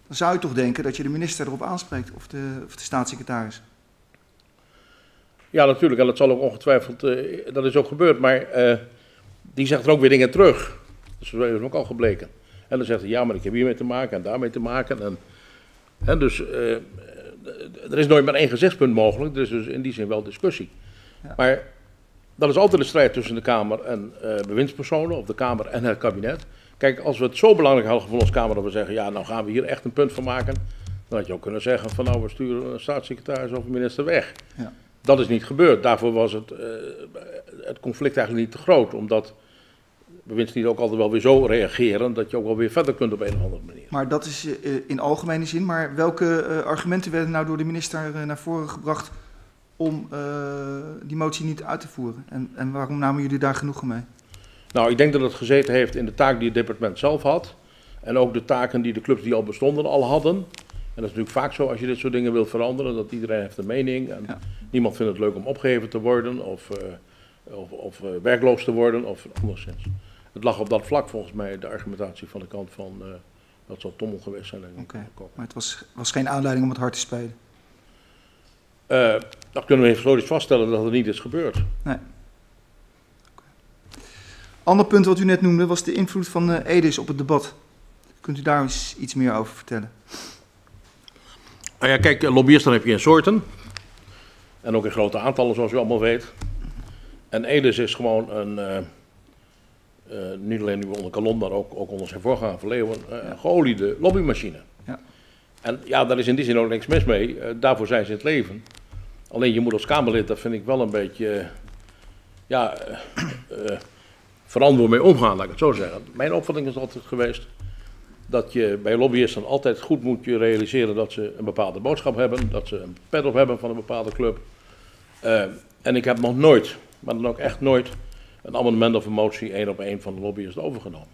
Dan zou je toch denken dat je de minister erop aanspreekt of de, of de staatssecretaris. Ja, natuurlijk. En dat zal ook ongetwijfeld, uh, dat is ook gebeurd. Maar uh, die zegt er ook weer dingen terug. Dus dat is ook al gebleken. En dan zegt hij, ja, maar ik heb hiermee te maken en daarmee te maken. En, en dus uh, er is nooit maar één gezichtspunt mogelijk. Er is dus in die zin wel discussie. Ja. Maar dat is altijd een strijd tussen de Kamer en bewindspersonen, of de Kamer en het kabinet. Kijk, als we het zo belangrijk hadden gevonden als Kamer dat we zeggen, ja, nou gaan we hier echt een punt van maken. Dan had je ook kunnen zeggen van nou, we sturen een staatssecretaris of een minister weg. Ja. Dat is niet gebeurd. Daarvoor was het, uh, het conflict eigenlijk niet te groot. Omdat bewindslieden ook altijd wel weer zo reageren dat je ook wel weer verder kunt op een of andere manier. Maar dat is uh, in algemene zin. Maar welke uh, argumenten werden nou door de minister naar voren gebracht om die motie niet uit te voeren? En, en waarom namen jullie daar genoegen mee? Nou, ik denk dat het gezeten heeft in de taak die het departement zelf had. En ook de taken die de clubs die al bestonden al hadden. En dat is natuurlijk vaak zo als je dit soort dingen wilt veranderen, dat iedereen heeft een mening. En ja. niemand vindt het leuk om opgeheven te worden of, uh, of, of uh, werkloos te worden of anderszins. Het lag op dat vlak volgens mij de argumentatie van de kant van uh, dat zal Tommel geweest zijn. Okay. Maar het was, was geen aanleiding om het hard te spelen? dan kunnen we historisch vaststellen dat er niet is gebeurd. Nee. Ander punt wat u net noemde was de invloed van Edis op het debat. Kunt u daar eens iets meer over vertellen? Nou ja, kijk, lobbyisten heb je in soorten. En ook in grote aantallen, zoals u allemaal weet. En Edis is gewoon een, uh, uh, niet alleen nu onder Kalon, maar ook, ook onder zijn voorganger Verleeuwen, uh, ja. geoliede lobbymachine. Ja. En ja, daar is in die zin ook niks mis mee. daarvoor zijn ze in het leven. Alleen je moet als Kamerlid, dat vind ik wel een beetje, ja verantwoord mee omgaan, laat ik het zo zeggen. Mijn opvatting is altijd geweest dat je bij lobbyisten altijd goed moet je realiseren dat ze een bepaalde boodschap hebben, dat ze een pet op hebben van een bepaalde club. Uh, en ik heb nog nooit, maar dan ook echt nooit, een amendement of een motie één op één van de lobbyisten overgenomen.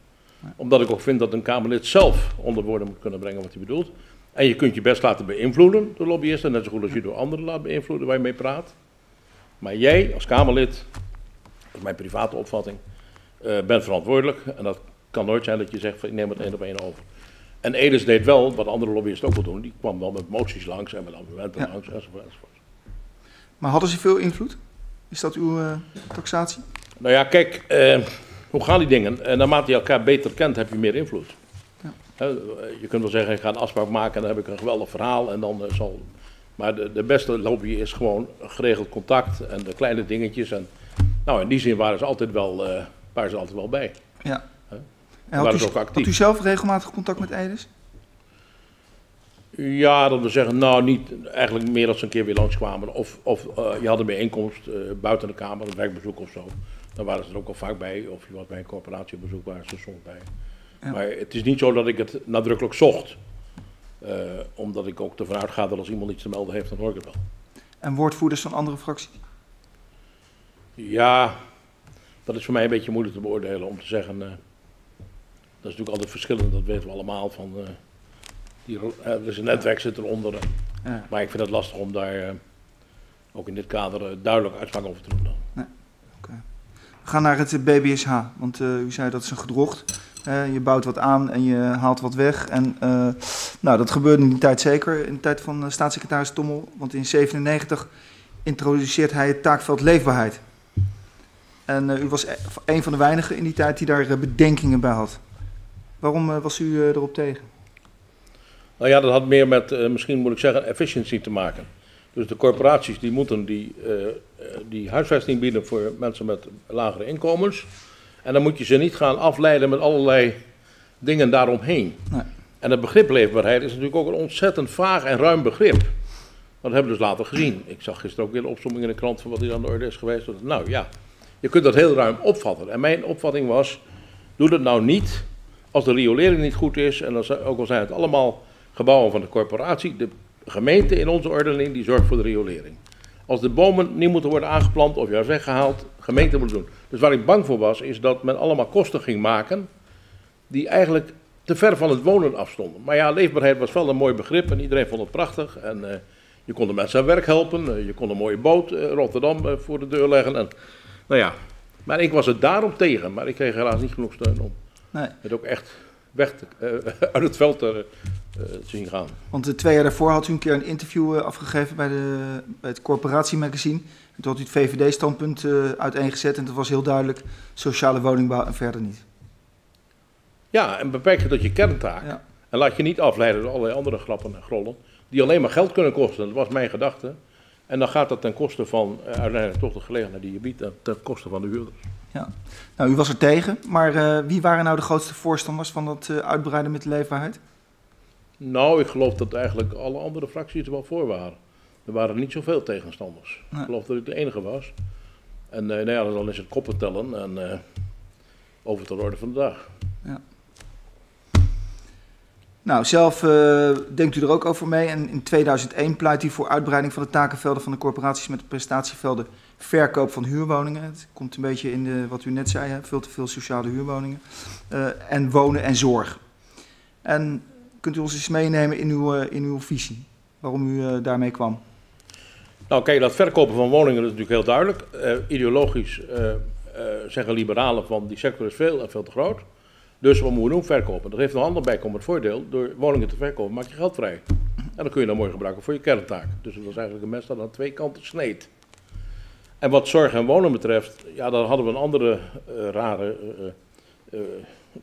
Omdat ik ook vind dat een Kamerlid zelf onder woorden moet kunnen brengen wat hij bedoelt. En je kunt je best laten beïnvloeden door lobbyisten, net zo goed als je door anderen laat beïnvloeden waar je mee praat. Maar jij als Kamerlid, dat is mijn private opvatting, uh, bent verantwoordelijk. En dat kan nooit zijn dat je zegt, van, ik neem het één op één over. En Edis deed wel, wat andere lobbyisten ook wel doen, die kwam wel met moties langs en met amendementen ja. langs enzovoort, enzovoort. Maar hadden ze veel invloed? Is dat uw uh, taxatie? Nou ja, kijk, uh, hoe gaan die dingen? Uh, naarmate je elkaar beter kent, heb je meer invloed. Ja. je kunt wel zeggen, ik ga een afspraak maken en dan heb ik een geweldig verhaal en dan zal... Maar de, de beste lobby is gewoon geregeld contact en de kleine dingetjes. En, nou, in die zin waren ze altijd wel, waren ze altijd wel bij. Ja. En had, u, ook actief. had u zelf regelmatig contact met Edes? Ja, dat we zeggen, nou niet eigenlijk meer als ze een keer weer langskwamen. Of, of uh, je had een bijeenkomst uh, buiten de Kamer, een werkbezoek of zo. Dan waren ze er ook al vaak bij. Of je was bij een corporatiebezoek, waren ze soms bij. Ja. Maar het is niet zo dat ik het nadrukkelijk zocht. Uh, omdat ik ook ervan uitga dat als iemand iets te melden heeft, dan hoor ik het wel. En woordvoerders van andere fracties? Ja, dat is voor mij een beetje moeilijk te beoordelen om te zeggen. Dat is natuurlijk altijd verschillend, dat weten we allemaal. Van, die, uh, dus een netwerk zit eronder. Ja. Maar ik vind het lastig om daar uh, ook in dit kader duidelijk uitspraak over te doen. Dan. Nee. Okay. We gaan naar het BBSH, want u zei dat is een gedrocht. je bouwt wat aan en je haalt wat weg. En nou, dat gebeurde in die tijd zeker, in de tijd van staatssecretaris Tommel. Want in 1997 introduceert hij het taakveld leefbaarheid. En u was een van de weinigen in die tijd die daar bedenkingen bij had. Waarom was u erop tegen? Nou ja, dat had meer met, uh, misschien moet ik zeggen, efficiëntie te maken. Dus de corporaties die moeten die, die huisvesting bieden voor mensen met lagere inkomens. En dan moet je ze niet gaan afleiden met allerlei dingen daaromheen. Nee. En het begrip leefbaarheid is natuurlijk ook een ontzettend vaag en ruim begrip. Dat hebben we dus later gezien. Ik zag gisteren ook weer een opzomming in de krant van wat hier aan de orde is geweest. Nou ja, je kunt dat heel ruim opvatten. En mijn opvatting was, doe dat nou niet als de riolering niet goed is. En ook al zijn het allemaal gebouwen van de corporatie. De gemeente in onze ordening die zorgt voor de riolering. Als de bomen niet moeten worden aangeplant of juist weggehaald, gemeente moet doen. Dus waar ik bang voor was, is dat men allemaal kosten ging maken die eigenlijk te ver van het wonen afstonden. Maar ja, leefbaarheid was wel een mooi begrip en iedereen vond het prachtig. En uh, je kon de mensen aan werk helpen, uh, je kon een mooie boot uh, Rotterdam voor de deur leggen. En, nou ja, maar ik was er daarom tegen, maar ik kreeg helaas niet genoeg steun om nee. het ook echt weg te, uit het veld te, eh, te zien gaan. Want twee jaar daarvoor had u een keer een interview eh, afgegeven bij, de, bij het corporatiemagazine. En toen had u het VVD-standpunt uiteengezet en dat was heel duidelijk sociale woningbouw en verder niet. Ja, en beperk je tot je kerntaak. Ja. En laat je niet afleiden door allerlei andere grappen en grollen, die alleen maar geld kunnen kosten. Dat was mijn gedachte. En dan gaat dat ten koste van uh, uiteindelijk toch de gelegenheid die je biedt, ten koste van de huurders. Ja. Nou, u was er tegen, maar uh, wie waren nou de grootste voorstanders van dat uh, uitbreiden met de leefbaarheid? Nou, ik geloof dat eigenlijk alle andere fracties er wel voor waren. Er waren niet zoveel tegenstanders. Ik geloof dat ik de enige was. En nou ja, dan is het koppen tellen en over tot orde van de dag. Nou, zelf uh, denkt u er ook over mee. En in 2001 pleit u voor uitbreiding van de takenvelden van de corporaties met de prestatievelden verkoop van huurwoningen. Het komt een beetje in de, wat u net zei, veel te veel sociale huurwoningen. en wonen en zorg. En Kunt u ons eens meenemen in uw, eh, in uw visie, waarom u eh, daarmee kwam? Nou, kijk, dat verkopen van woningen is natuurlijk heel duidelijk. Ideologisch zeggen liberalen van die sector is veel en veel te groot. Dus wat moeten we doen? Verkopen. Dat heeft een ander bijkomend voordeel. Door woningen te verkopen maak je geld vrij. En dan kun je dat mooi gebruiken voor je kerntaak. Dus dat was eigenlijk een mes dat aan twee kanten sneed. En wat zorg en wonen betreft, ja, dan hadden we een andere rare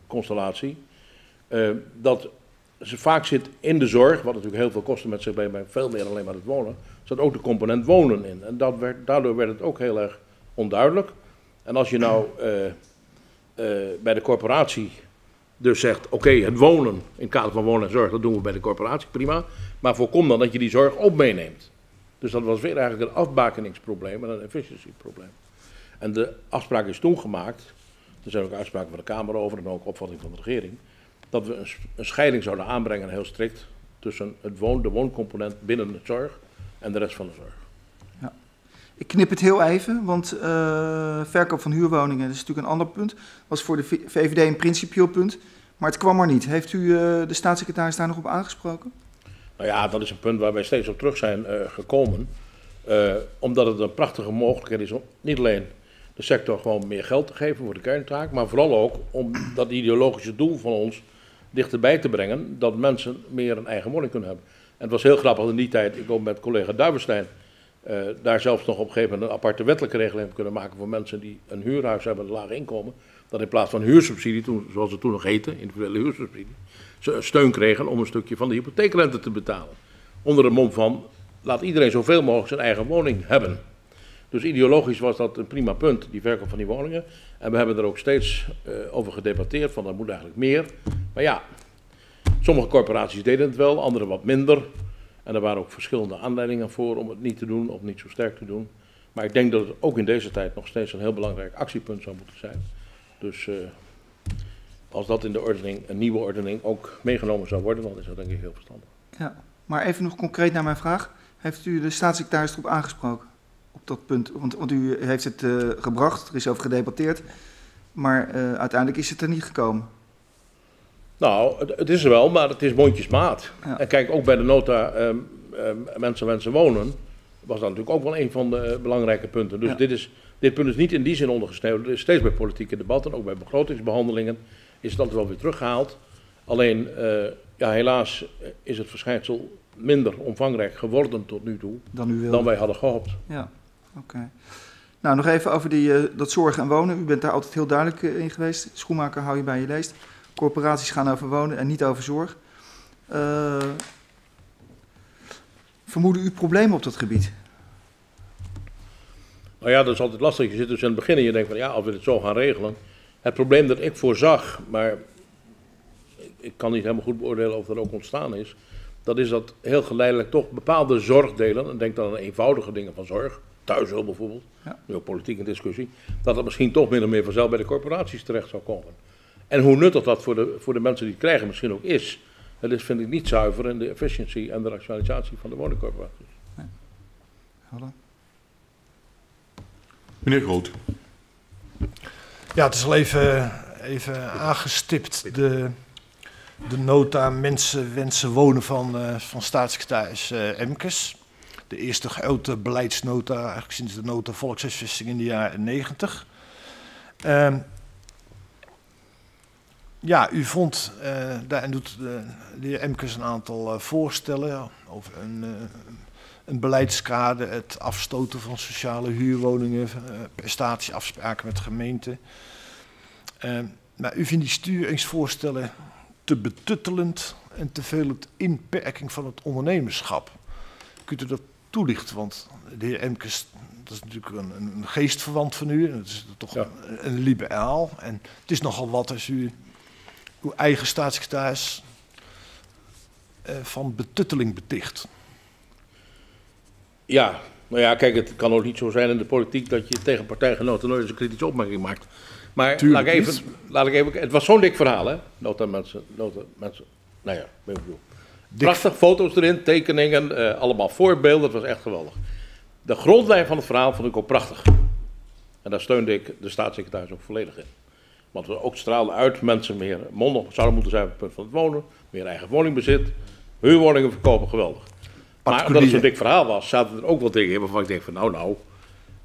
constellatie. dat ze vaak zit in de zorg, wat natuurlijk heel veel kosten met zich bij, veel meer alleen maar het wonen, zat ook de component wonen in. En dat werd, daardoor werd het ook heel erg onduidelijk. En als je nou bij de corporatie dus zegt, oké, het wonen, in het kader van wonen en zorg, dat doen we bij de corporatie, prima. Maar voorkom dan dat je die zorg ook meeneemt. Dus dat was weer eigenlijk een afbakeningsprobleem en een efficiëntieprobleem. En de afspraak is toen gemaakt, er zijn ook uitspraken van de Kamer over en ook opvatting van de regering dat we een, scheiding zouden aanbrengen, heel strikt, tussen het woon, de wooncomponent binnen de zorg en de rest van de zorg. Ik knip het heel even, want uh, verkoop van huurwoningen is natuurlijk een ander punt. was voor de VVD een principieel punt, maar het kwam er niet. Heeft u uh, de staatssecretaris daar nog op aangesproken? Nou ja, dat is een punt waar wij steeds op terug zijn uh, gekomen. omdat het een prachtige mogelijkheid is om niet alleen de sector gewoon meer geld te geven voor de kerntaak, maar vooral ook om dat ideologische doel van ons dichterbij te brengen dat mensen meer een eigen woning kunnen hebben. En het was heel grappig in die tijd, ik kom met collega Duivenstein eh, daar zelfs nog op een gegeven moment een aparte wettelijke regeling kunnen maken voor mensen die een huurhuis hebben, een laag inkomen. Dat in plaats van huursubsidie, toen, zoals het toen nog heette, individuele huursubsidie, ze steun kregen om een stukje van de hypotheekrente te betalen. Onder de mom van, laat iedereen zoveel mogelijk zijn eigen woning hebben. Dus ideologisch was dat een prima punt, die verkoop van die woningen. En we hebben er ook steeds uh, over gedebatteerd, van dat moet eigenlijk meer. Maar ja, sommige corporaties deden het wel, andere wat minder. En er waren ook verschillende aanleidingen voor om het niet te doen of niet zo sterk te doen. Maar ik denk dat het ook in deze tijd nog steeds een heel belangrijk actiepunt zou moeten zijn. Dus uh, als dat in de ordening, een nieuwe ordening, ook meegenomen zou worden, dan is dat denk ik heel verstandig. Ja, maar even nog concreet naar mijn vraag. Heeft u de staatssecretaris erop aangesproken? Op dat punt? Want, want u heeft het uh, gebracht, er is over gedebatteerd. Maar uh, uiteindelijk is het er niet gekomen. Nou, het, het, is er wel, maar het is mondjesmaat. Ja. En kijk, ook bij de nota um, um, mensen wensen wonen, was dat natuurlijk ook wel een van de belangrijke punten. Dus ja. dit, is, dit punt is niet in die zin ondergesneeuwd. Er is steeds bij politieke debatten, ook bij begrotingsbehandelingen, is het altijd wel weer teruggehaald. Alleen, uh, ja, helaas is het verschijnsel minder omvangrijk geworden tot nu toe dan, dan wij hadden gehoopt. Ja, oké. Okay. Nou, nog even over die, uh, dat zorgen en wonen. U bent daar altijd heel duidelijk in geweest. Schoenmaker hou je bij je leest. Corporaties gaan over wonen en niet over zorg. Uh, vermoeden u problemen op dat gebied? Nou ja, dat is altijd lastig. Je zit dus in het begin en je denkt van ja, als we het zo gaan regelen. Het probleem dat ik voorzag, maar ik kan niet helemaal goed beoordelen of dat ook ontstaan is. Dat is dat heel geleidelijk toch bepaalde zorgdelen, en denk dan aan eenvoudige dingen van zorg, thuishulp bijvoorbeeld, ja. nu ook politiek in discussie, dat het misschien toch min of meer vanzelf bij de corporaties terecht zou komen. En hoe nuttig dat voor de, voor de mensen die het krijgen misschien ook is, dat is vind ik niet zuiver in de efficiëntie en de rationalisatie van de woningcorporaties. Nee. Hallo. Meneer Groot. Ja, het is al even, even aangestipt, de, de nota Mensen wensen wonen van, uh, van staatssecretaris uh, Emkes. De eerste grote beleidsnota, eigenlijk sinds de nota volkshuisvesting in de jaren negentig. Uh, ja, u vond, uh, daarin doet de, de heer Emkes een aantal voorstellen over een, een beleidskader, het afstoten van sociale huurwoningen, prestatieafspraken met gemeenten. maar u vindt die sturingsvoorstellen te betuttelend en te veel het inperking van het ondernemerschap. Kunt u dat toelichten? Want de heer Emkes, dat is natuurlijk een, een geestverwant van u, en dat is toch ja. een, een liberaal. En het is nogal wat als u uw eigen staatssecretaris uh, van betutteling beticht. Ja, nou ja, kijk, het kan ook niet zo zijn in de politiek dat je tegen partijgenoten nooit eens een kritische opmerking maakt. Maar laat ik, even, laat ik even, het was zo'n dik verhaal, hè? Nota mensen, nota mensen, nou ja, ik bedoel. Prachtig, foto's erin, tekeningen, uh, allemaal voorbeelden, het was echt geweldig. De grondlijn van het verhaal vond ik ook prachtig. En daar steunde ik de staatssecretaris ook volledig in. Want we ook stralen uit mensen meer mondig zouden moeten zijn op het punt van het wonen, meer eigen woningbezit, huurwoningen verkopen, geweldig. Maar omdat het zo'n dik verhaal was, zaten er ook wel dingen in waarvan ik denk van nou nou.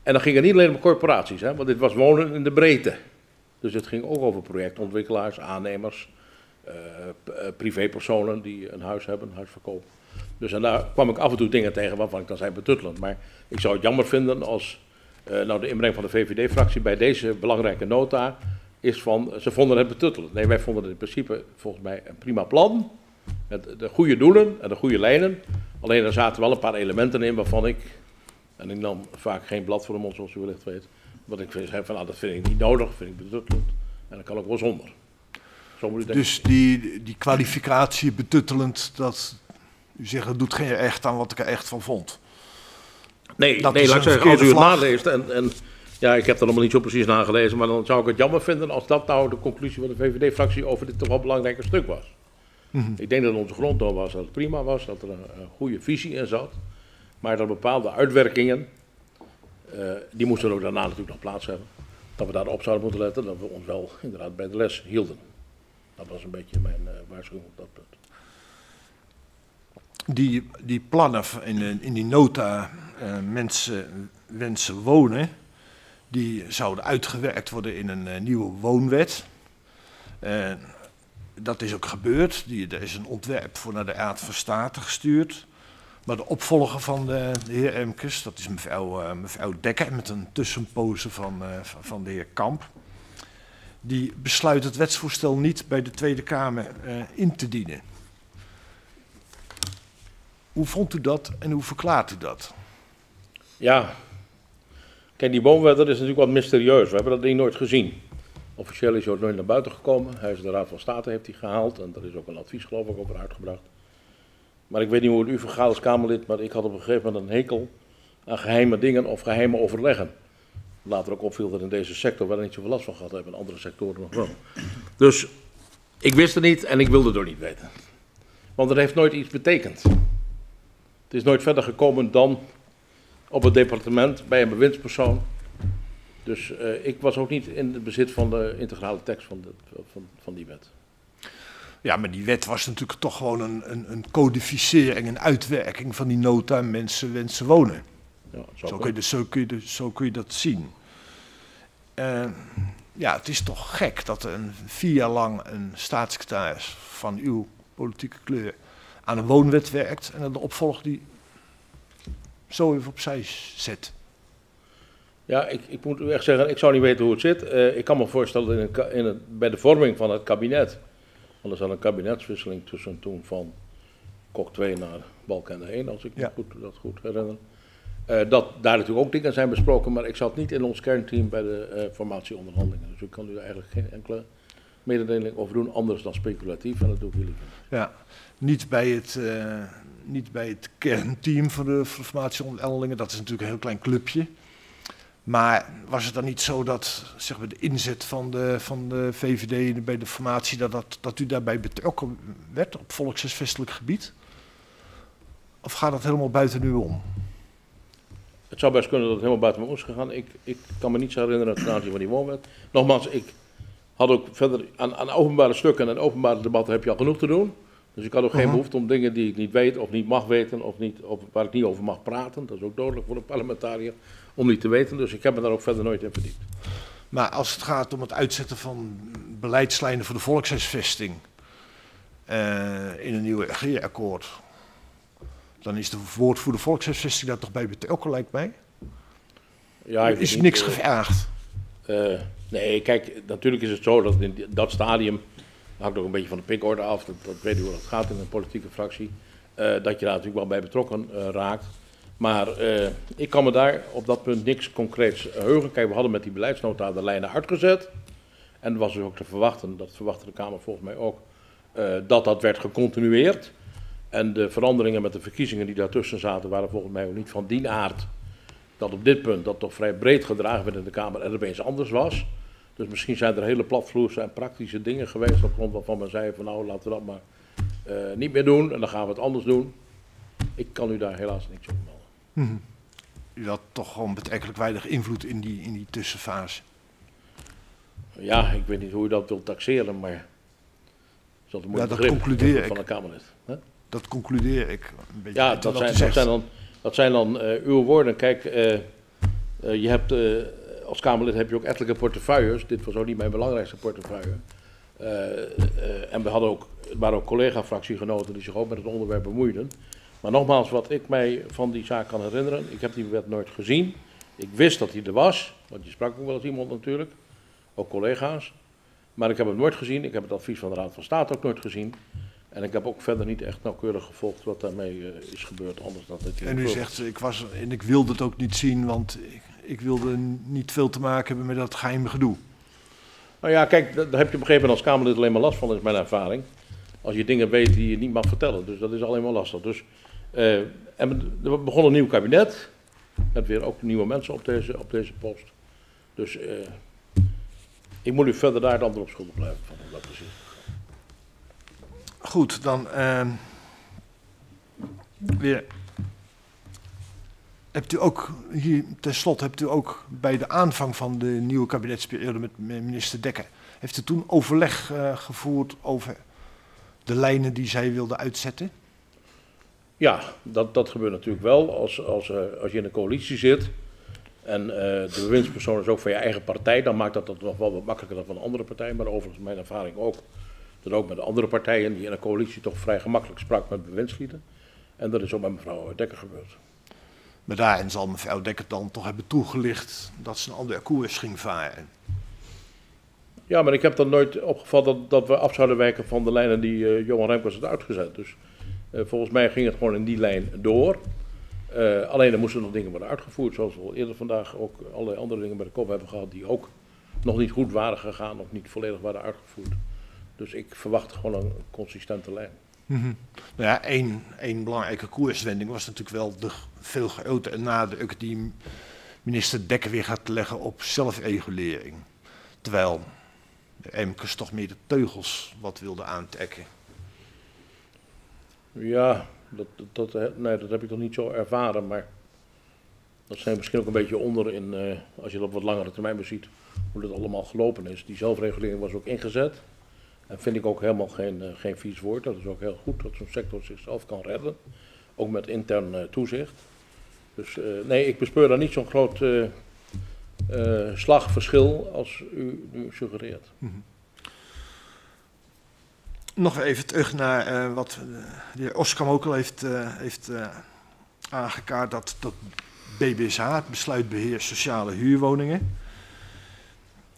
En dan ging het niet alleen om corporaties, hè, want dit was wonen in de breedte. Dus het ging ook over projectontwikkelaars, aannemers, uh, privépersonen die een huis hebben, een huis verkopen. Dus en daar kwam ik af en toe dingen tegen waarvan ik dan zei betuttelend. Maar ik zou het jammer vinden als uh, nou de inbreng van de VVD-fractie bij deze belangrijke nota is van, ze vonden het betuttelend. Nee, wij vonden het in principe volgens mij een prima plan. Met de goede doelen en de goede lijnen. Alleen er zaten wel een paar elementen in waarvan ik, en ik nam vaak geen blad voor de mond zoals u wellicht weet, wat ik zei van nou dat vind ik niet nodig, vind ik betuttelend. En dat kan ook wel zonder. Zo moet dus die, die kwalificatie betuttelend, dat u zegt, het doet geen echt aan wat ik er echt van vond. Nee, dat nee laat ik zeggen, als u het naleest en, en ja, ik heb dat allemaal niet zo precies nagelezen, maar dan zou ik het jammer vinden als dat nou de conclusie van de VVD-fractie over dit toch wel belangrijke stuk was. Mm -hmm. Ik denk dat onze grondtoon was dat het prima was, dat er een, een goede visie in zat, maar dat bepaalde uitwerkingen, uh, die moesten ook daarna natuurlijk nog plaats hebben. Dat we daarop zouden moeten letten, dat we ons wel inderdaad bij de les hielden. Dat was een beetje mijn uh, waarschuwing op dat punt. Die, die plannen in, in die nota, uh, mensen wensen wonen, die zouden uitgewerkt worden in een nieuwe woonwet. Dat is ook gebeurd. Die, er is een ontwerp voor naar de Raad van State gestuurd. Maar de opvolger van de, heer Emkes, dat is mevrouw, uh, mevrouw Dekker met een tussenpose van, uh, van de heer Kamp. Die besluit het wetsvoorstel niet bij de Tweede Kamer uh, in te dienen. Hoe vond u dat en hoe verklaart u dat? Ja, kijk, die woonwet dat is natuurlijk wat mysterieus. We hebben dat ding nooit gezien. Officieel is hij nooit naar buiten gekomen. Hij is de Raad van State heeft hij gehaald en er is ook een advies geloof ik over uitgebracht. Maar ik weet niet hoe het u vergaat als Kamerlid, maar ik had op een gegeven moment een hekel aan geheime dingen of geheime overleggen. Later ook opviel dat in deze sector wel niet zoveel last van gehad hebben, in andere sectoren nog wel. Dus ik wist het niet en ik wilde het ook niet weten. Want het heeft nooit iets betekend. Het is nooit verder gekomen dan op het departement bij een bewindspersoon. Dus uh, ik was ook niet in het bezit van de integrale tekst van, de, van, van die wet. Ja, maar die wet was natuurlijk toch gewoon een, een, een codificering, een uitwerking van die nota mensen wensen wonen. Ja, zo, kun je, dus, zo, kun je, dus, zo kun je dat zien. Uh, ja, het is toch gek dat een vier jaar lang een staatssecretaris van uw politieke kleur aan een woonwet werkt en dan de opvolger die zo even opzij zet. Ja, ik, ik moet u echt zeggen, ik zou niet weten hoe het zit. Uh, ik kan me voorstellen in, een, in het, bij de vorming van het kabinet, want er zat een kabinetswisseling tussen toen van Kok 2 naar Balkenende 1, als ik ja. goed, dat goed herinner. Uh, dat daar natuurlijk ook dingen zijn besproken, maar ik zat niet in ons kernteam bij de uh, formatieonderhandelingen. Dus ik kan u daar eigenlijk geen enkele mededeling over doen, anders dan speculatief, en dat doe ik jullie. Ja, niet bij het, uh, niet bij het kernteam van de formatieonderhandelingen, dat is natuurlijk een heel klein clubje. Maar was het dan niet zo dat zeg maar, de inzet van de, van de VVD bij de formatie, dat, dat, dat u daarbij betrokken werd op volkshuisvestelijk gebied? Of gaat dat helemaal buiten u om? Het zou best kunnen dat het helemaal buiten me om is gegaan. Ik, ik kan me niet zo herinneren ten aanzien van die woonwet. Nogmaals, ik had ook verder aan, aan openbare stukken en openbare debatten heb je al genoeg te doen. Dus ik had ook geen uh-huh. behoefte om dingen die ik niet weet of niet mag weten of niet, of waar ik niet over mag praten. Dat is ook dodelijk voor een parlementariër om niet te weten. Dus ik heb me daar ook verder nooit in verdiept. Maar als het gaat om het uitzetten van beleidslijnen voor de volkshuisvesting uh, in een nieuw regeerakkoord, dan is de woordvoerder volkshuisvesting daar toch bij betrokken, lijkt mij? Ja, is er niks uh, gevraagd? Uh, nee, kijk, natuurlijk is het zo dat in dat stadium hangt ook een beetje van de pikorde af, dat, dat weet u hoe dat gaat in een politieke fractie, uh, dat je daar natuurlijk wel bij betrokken raakt. Maar uh, ik kan me daar op dat punt niks concreets heugen. Kijk, we hadden met die beleidsnota de lijnen uitgezet. En was dus ook te verwachten, dat verwachtte de Kamer volgens mij ook, dat dat werd gecontinueerd. En de veranderingen met de verkiezingen die daartussen zaten, waren volgens mij ook niet van die aard dat op dit punt dat toch vrij breed gedragen werd in de Kamer en er opeens anders was. Dus misschien zijn er hele platvloerse en praktische dingen geweest op grond waarvan men zei van nou laten we dat maar uh, niet meer doen en dan gaan we het anders doen. Ik kan u daar helaas niks over melden. U had toch gewoon betrekkelijk weinig invloed in die, in die tussenfase. Ja, ik weet niet hoe u dat wilt taxeren, maar dat ja, dat concludeer van een Kamerlid. Hè? Dat concludeer ik een beetje. Ja, dat zijn, dat zijn, dan, dat zijn dan uh, uw woorden. Kijk, uh, uh, je hebt als Kamerlid heb je ook ettelijke portefeuilles. Dit was ook niet mijn belangrijkste portefeuille. En we hadden ook, waren ook collega-fractiegenoten die zich ook met het onderwerp bemoeiden. Maar nogmaals, wat ik mij van die zaak kan herinneren, ik heb die wet nooit gezien. Ik wist dat hij er was, want je sprak ook wel eens iemand natuurlijk, ook collega's. Maar ik heb hem nooit gezien, ik heb het advies van de Raad van State ook nooit gezien. En ik heb ook verder niet echt nauwkeurig gevolgd wat daarmee uh, is gebeurd. Anders dan het en u zegt, ik was en ik wilde het ook niet zien, want ik, ik wilde niet veel te maken hebben met dat geheime gedoe. Nou ja, kijk, daar heb je op een gegeven moment als Kamerlid alleen maar last van, is mijn ervaring. Als je dingen weet die je niet mag vertellen. Dus dat is alleen maar lastig. Dus, uh, en er begon een nieuw kabinet. Met weer ook nieuwe mensen op deze, op deze post. Dus uh, ik moet u verder daar dan op schuldig blijven van dat precies. Goed, dan uh, weer Hebt u ook hier, tenslotte, hebt u ook bij de aanvang van de nieuwe kabinetsperiode met minister Dekker, heeft u toen overleg uh, gevoerd over de lijnen die zij wilde uitzetten? Ja, dat, dat gebeurt natuurlijk wel. Als, als, uh, als je in een coalitie zit en uh, de bewindspersoon is ook van je eigen partij, dan maakt dat dat nog wel wat makkelijker dan van een andere partij. Maar overigens mijn ervaring ook, dat ook met andere partijen die in een coalitie toch vrij gemakkelijk sprak met bewindslieden. En dat is ook bij mevrouw Dekker gebeurd. Maar daarin zal mevrouw Dekker dan toch hebben toegelicht dat ze een andere koers ging varen. Ja, maar ik heb dan nooit opgevat dat, dat we af zouden wijken van de lijnen die uh, Johan Remkes had uitgezet. Dus volgens mij ging het gewoon in die lijn door. Uh, alleen er moesten nog dingen worden uitgevoerd, zoals we al eerder vandaag ook allerlei andere dingen bij de kop hebben gehad, die ook nog niet goed waren gegaan of niet volledig waren uitgevoerd. Dus ik verwacht gewoon een consistente lijn. Mm -hmm. Nou ja, één, één belangrijke koerswending was natuurlijk wel de veel grote nadruk die minister Dekker weer gaat leggen op zelfregulering. Terwijl de Emkes toch meer de teugels wat wilde aantrekken. Ja, dat, dat, nee, dat heb ik nog niet zo ervaren, maar dat zijn misschien ook een beetje onder in, uh, als je dat op wat langere termijn beziet, hoe dat allemaal gelopen is. Die zelfregulering was ook ingezet. En vind ik ook helemaal geen, uh, geen vies woord. Dat is ook heel goed dat zo'n sector zichzelf kan redden. Ook met intern toezicht. Dus nee, ik bespeur daar niet zo'n groot slagverschil als u nu suggereert. -hmm. Nog even terug naar uh, wat de heer Oskam ook al heeft, uh, heeft aangekaart, dat, dat BBSH, het besluitbeheer sociale huurwoningen.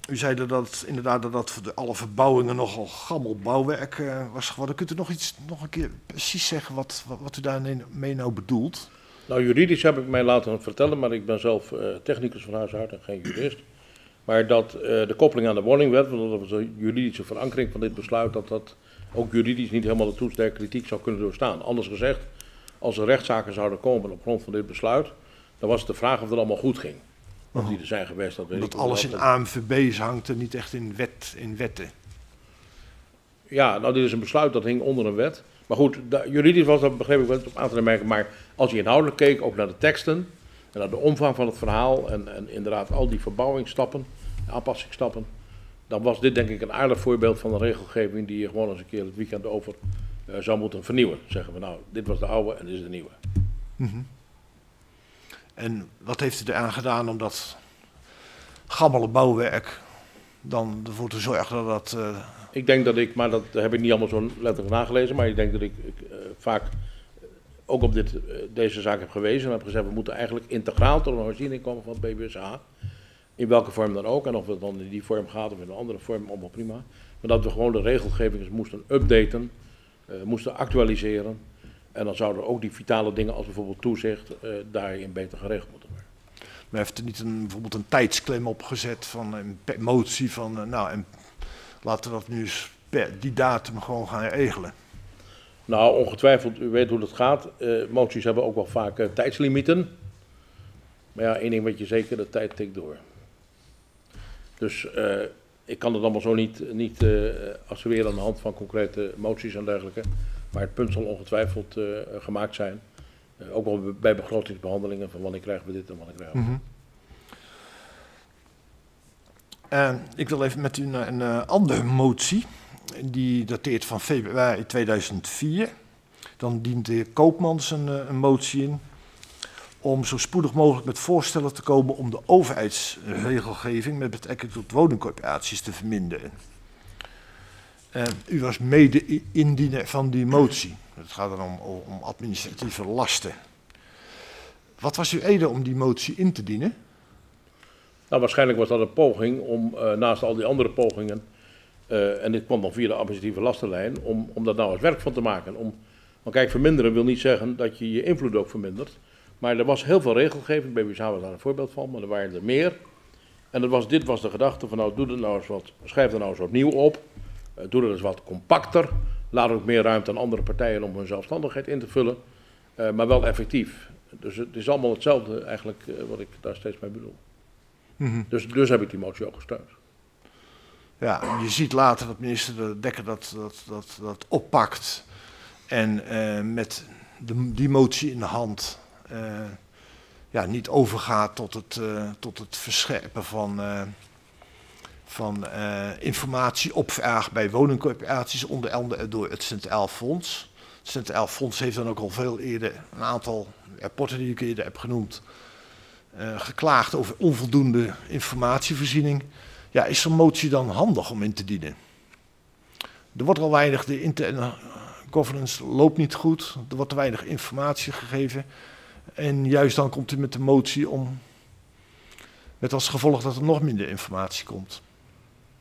U zei dat, dat inderdaad dat, dat voor de, alle verbouwingen nogal gammel bouwwerk was geworden. Kunt u nog, iets, nog een keer precies zeggen wat, wat, u daarmee nou bedoelt? Nou, juridisch heb ik mij laten vertellen, maar ik ben zelf technicus van huis en geen jurist. Maar dat de koppeling aan de woningwet, want dat was de juridische verankering van dit besluit, dat dat ook juridisch niet helemaal de toets der kritiek zou kunnen doorstaan. Anders gezegd, als er rechtszaken zouden komen op grond van dit besluit, dan was het de vraag of het allemaal goed ging. Of die er zijn geweest, dat weet Omdat ik alles in AMVB's hangt en niet echt in, wet, in wetten. Ja, nou dit is een besluit dat hing onder een wet. Maar goed, juridisch was dat begreep ik wel op aan te merken. Maar als je inhoudelijk keek, ook naar de teksten en naar de omvang van het verhaal en, en inderdaad al die verbouwingsstappen, aanpassingsstappen, dan was dit denk ik een aardig voorbeeld van een regelgeving die je gewoon eens een keer het weekend over uh, zou moeten vernieuwen. Zeggen we nou, dit was de oude en dit is de nieuwe. Mm -hmm. En wat heeft u eraan gedaan om dat gammele bouwwerk dan ervoor te zorgen dat dat... Uh... Ik denk dat ik, maar dat heb ik niet allemaal zo letterlijk nagelezen, maar ik denk dat ik, ik uh, vaak ook op dit, deze zaak heb gewezen en heb gezegd, we moeten eigenlijk integraal tot een herziening komen van het BBSA in welke vorm dan ook. En of het dan in die vorm gaat of in een andere vorm, allemaal prima. Maar dat we gewoon de regelgeving moesten updaten, uh, moesten actualiseren. En dan zouden ook die vitale dingen als bijvoorbeeld toezicht uh, daarin beter geregeld moeten worden. Maar heeft er niet een, bijvoorbeeld een tijdsklem opgezet van een motie van, uh, nou, en laten we dat nu eens per die datum gewoon gaan regelen? Nou, ongetwijfeld, u weet hoe dat gaat. moties hebben ook wel vaak tijdslimieten. Maar ja, één ding wat je zeker, de tijd tikt door. Dus uh, ik kan het allemaal zo niet, niet uh, assureren aan de hand van concrete moties en dergelijke. Maar het punt zal ongetwijfeld uh, gemaakt zijn. ook wel bij begrotingsbehandelingen van wanneer krijgen we dit en wanneer krijgen we mm -hmm. ik wil even met u naar een andere motie. Die dateert van februari 2004. Dan dient de heer Koopmans een, een motie in om zo spoedig mogelijk met voorstellen te komen om de overheidsregelgeving met betrekking tot woningcorporaties te verminderen. Uh, u was mede-indiener van die motie. Het gaat dan om, om administratieve lasten. Wat was uw reden om die motie in te dienen? Nou, waarschijnlijk was dat een poging om uh, naast al die andere pogingen, uh, en dit kwam dan via de administratieve lastenlijn, om, om dat nou eens werk van te maken. Om, want kijk, verminderen wil niet zeggen dat je je invloed ook vermindert. Maar er was heel veel regelgeving, bij WSA was daar een voorbeeld van, maar er waren er meer. En dat was, dit was de gedachte van nou, doe er nou eens wat, schrijf er nou eens wat nieuw op. Uh, doe er eens wat compacter. Laat ook meer ruimte aan andere partijen om hun zelfstandigheid in te vullen. Uh, maar wel effectief. Dus het is allemaal hetzelfde eigenlijk uh, wat ik daar steeds mee bedoel. Mm -hmm. dus, dus heb ik die motie ook gesteund. Ja, je ziet later dat minister Dekker dat, dat, dat, dat oppakt. En met de, die motie in de hand ja, niet overgaat tot het, uh, tot het verscherpen van, uh, van informatieopvraag bij woningcorporaties, onder andere door het Centraal Fonds. Het Centraal Fonds heeft dan ook al veel eerder een aantal rapporten die ik eerder heb genoemd, geklaagd over onvoldoende informatievoorziening. Ja, is zo'n motie dan handig om in te dienen? Er wordt al weinig de interne governance loopt niet goed, er wordt te weinig informatie gegeven. En juist dan komt u met de motie om, met als gevolg dat er nog minder informatie komt.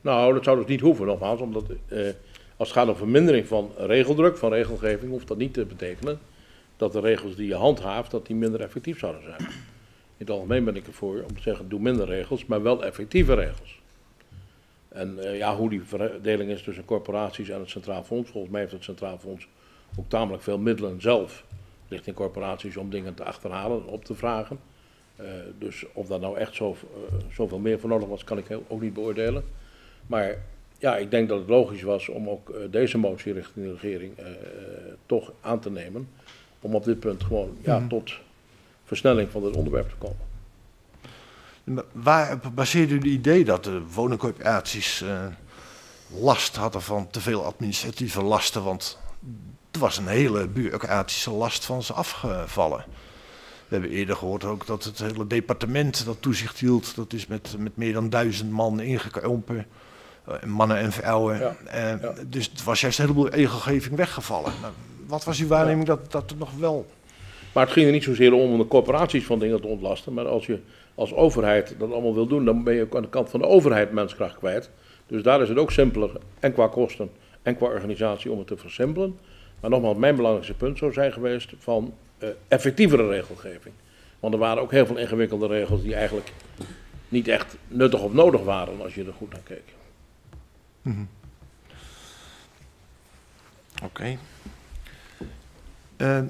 Nou, dat zou dus niet hoeven, nogmaals, omdat eh, als het gaat om vermindering van regeldruk, van regelgeving, hoeft dat niet te betekenen dat de regels die je handhaaft, dat die minder effectief zouden zijn. In het algemeen ben ik ervoor om te zeggen, doe minder regels, maar wel effectieve regels. En uh, ja, hoe die verdeling is tussen corporaties en het Centraal Fonds, volgens mij heeft het Centraal Fonds ook tamelijk veel middelen zelf richting corporaties om dingen te achterhalen en op te vragen. Uh, dus of daar nou echt zo, uh, zoveel meer voor nodig was, kan ik ook niet beoordelen. Maar ja, ik denk dat het logisch was om ook deze motie richting de regering toch aan te nemen om op dit punt gewoon ja, mm. tot versnelling van dit onderwerp te komen. Waar baseert u het idee dat de woningcorporaties last hadden van te veel administratieve lasten? Want er was een hele bureaucratische last van ze afgevallen. We hebben eerder gehoord ook dat het hele departement dat toezicht hield, dat is met, met meer dan duizend man ingekrompen. Uh, mannen en vrouwen. Ja, uh, ja. Dus het was juist een heleboel regelgeving weggevallen. Nou, wat was uw waarneming dat, dat er nog wel... Maar het ging er niet zozeer om om de corporaties van dingen te ontlasten. Maar als je als overheid dat allemaal wil doen, dan ben je ook aan de kant van de overheid menskracht kwijt. Dus daar is het ook simpeler, en qua kosten en qua organisatie, om het te versimpelen. Maar nogmaals, mijn belangrijkste punt zou zijn geweest van uh, effectievere regelgeving. Want er waren ook heel veel ingewikkelde regels die eigenlijk niet echt nuttig of nodig waren als je er goed naar keek. -hmm. Oké. Uh,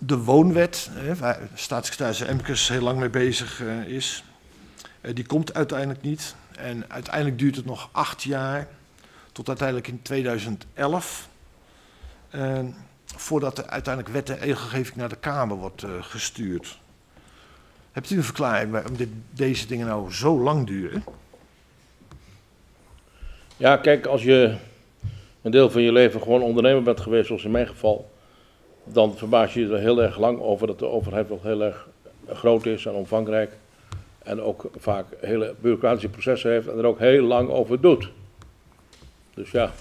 de woonwet, waar staatssecretaris Emkes heel lang mee bezig uh, is, die komt uiteindelijk niet. En uiteindelijk duurt het nog acht jaar, tot uiteindelijk in 2011, voordat er uiteindelijk wet en regelgeving naar de Kamer wordt gestuurd. Hebt u een verklaring waarom dit, deze dingen nou zo lang duren? Ja, kijk, als je een deel van je leven gewoon ondernemer bent geweest, zoals in mijn geval, dan verbaas je je er heel erg lang over dat de overheid wel heel erg groot is en omvangrijk. En ook vaak hele bureaucratische processen heeft en er ook heel lang over doet. Dus ja.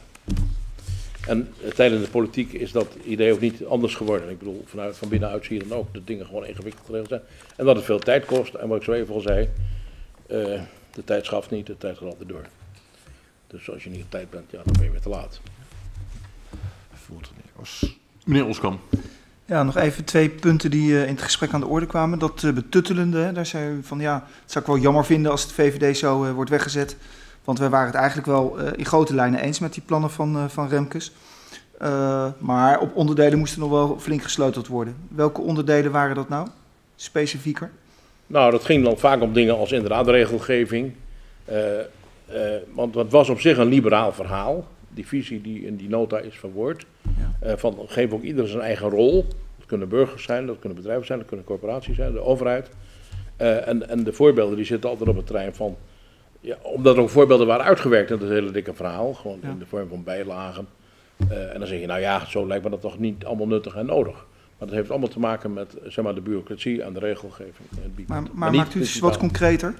En tijdens de politiek is dat idee ook niet anders geworden. Ik bedoel, vanuit van binnenuit zie je dan ook dat dingen gewoon ingewikkeld geregeld zijn. En dat het veel tijd kost. En wat ik zo even al zei, uh, de tijd schaft niet, de tijd gaat altijd door. Dus als je niet op tijd bent, ja, dan ben je weer te laat. Meneer Oskam. Ja, nog even twee punten die uh, in het gesprek aan de orde kwamen. Dat uh, betuttelende, daar zei u van ja, het zou ik wel jammer vinden als het VVD zo uh, wordt weggezet. Want wij waren het eigenlijk wel in grote lijnen eens met die plannen van, van Remkes. maar op onderdelen moesten nog wel flink gesleuteld worden. Welke onderdelen waren dat nou, specifieker? Nou, dat ging dan vaak om dingen als inderdaad regelgeving. want het was op zich een liberaal verhaal die visie die in die nota is verwoord. Ja. Uh, van geef ook ieder zijn eigen rol. Dat kunnen burgers zijn, dat kunnen bedrijven zijn, dat kunnen corporaties zijn, de overheid. Uh, en, en de voorbeelden die zitten altijd op het terrein van. Ja, omdat er ook voorbeelden waren uitgewerkt in het hele dikke verhaal, gewoon ja. in de vorm van bijlagen. Uh, en dan zeg je, nou ja, zo lijkt me dat toch niet allemaal nuttig en nodig. Maar dat heeft allemaal te maken met zeg maar, de bureaucratie en de regelgeving. Maar, maar, maar maakt u het wat concreter?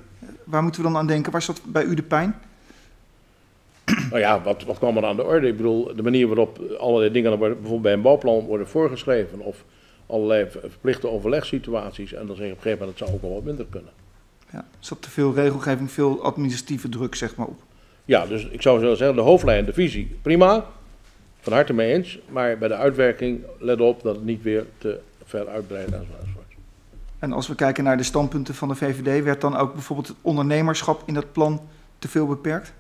Waar moeten we dan aan denken? Waar zat bij u de pijn? Nou ja, wat, wat kwam er aan de orde? Ik bedoel, de manier waarop allerlei dingen worden, bijvoorbeeld bij een bouwplan worden voorgeschreven. Of allerlei verplichte overlegssituaties. En dan zeg je op een gegeven moment, dat zou ook wel wat minder kunnen. Ja, er zat te veel regelgeving, veel administratieve druk, zeg maar, op. Ja, dus ik zou zo zeggen, de hoofdlijn, de visie, prima. Van harte mee eens. Maar bij de uitwerking, let op dat het niet weer te ver uitbreidt enzovoort. En als we kijken naar de standpunten van de VVD, werd dan ook bijvoorbeeld het ondernemerschap in dat plan te veel beperkt?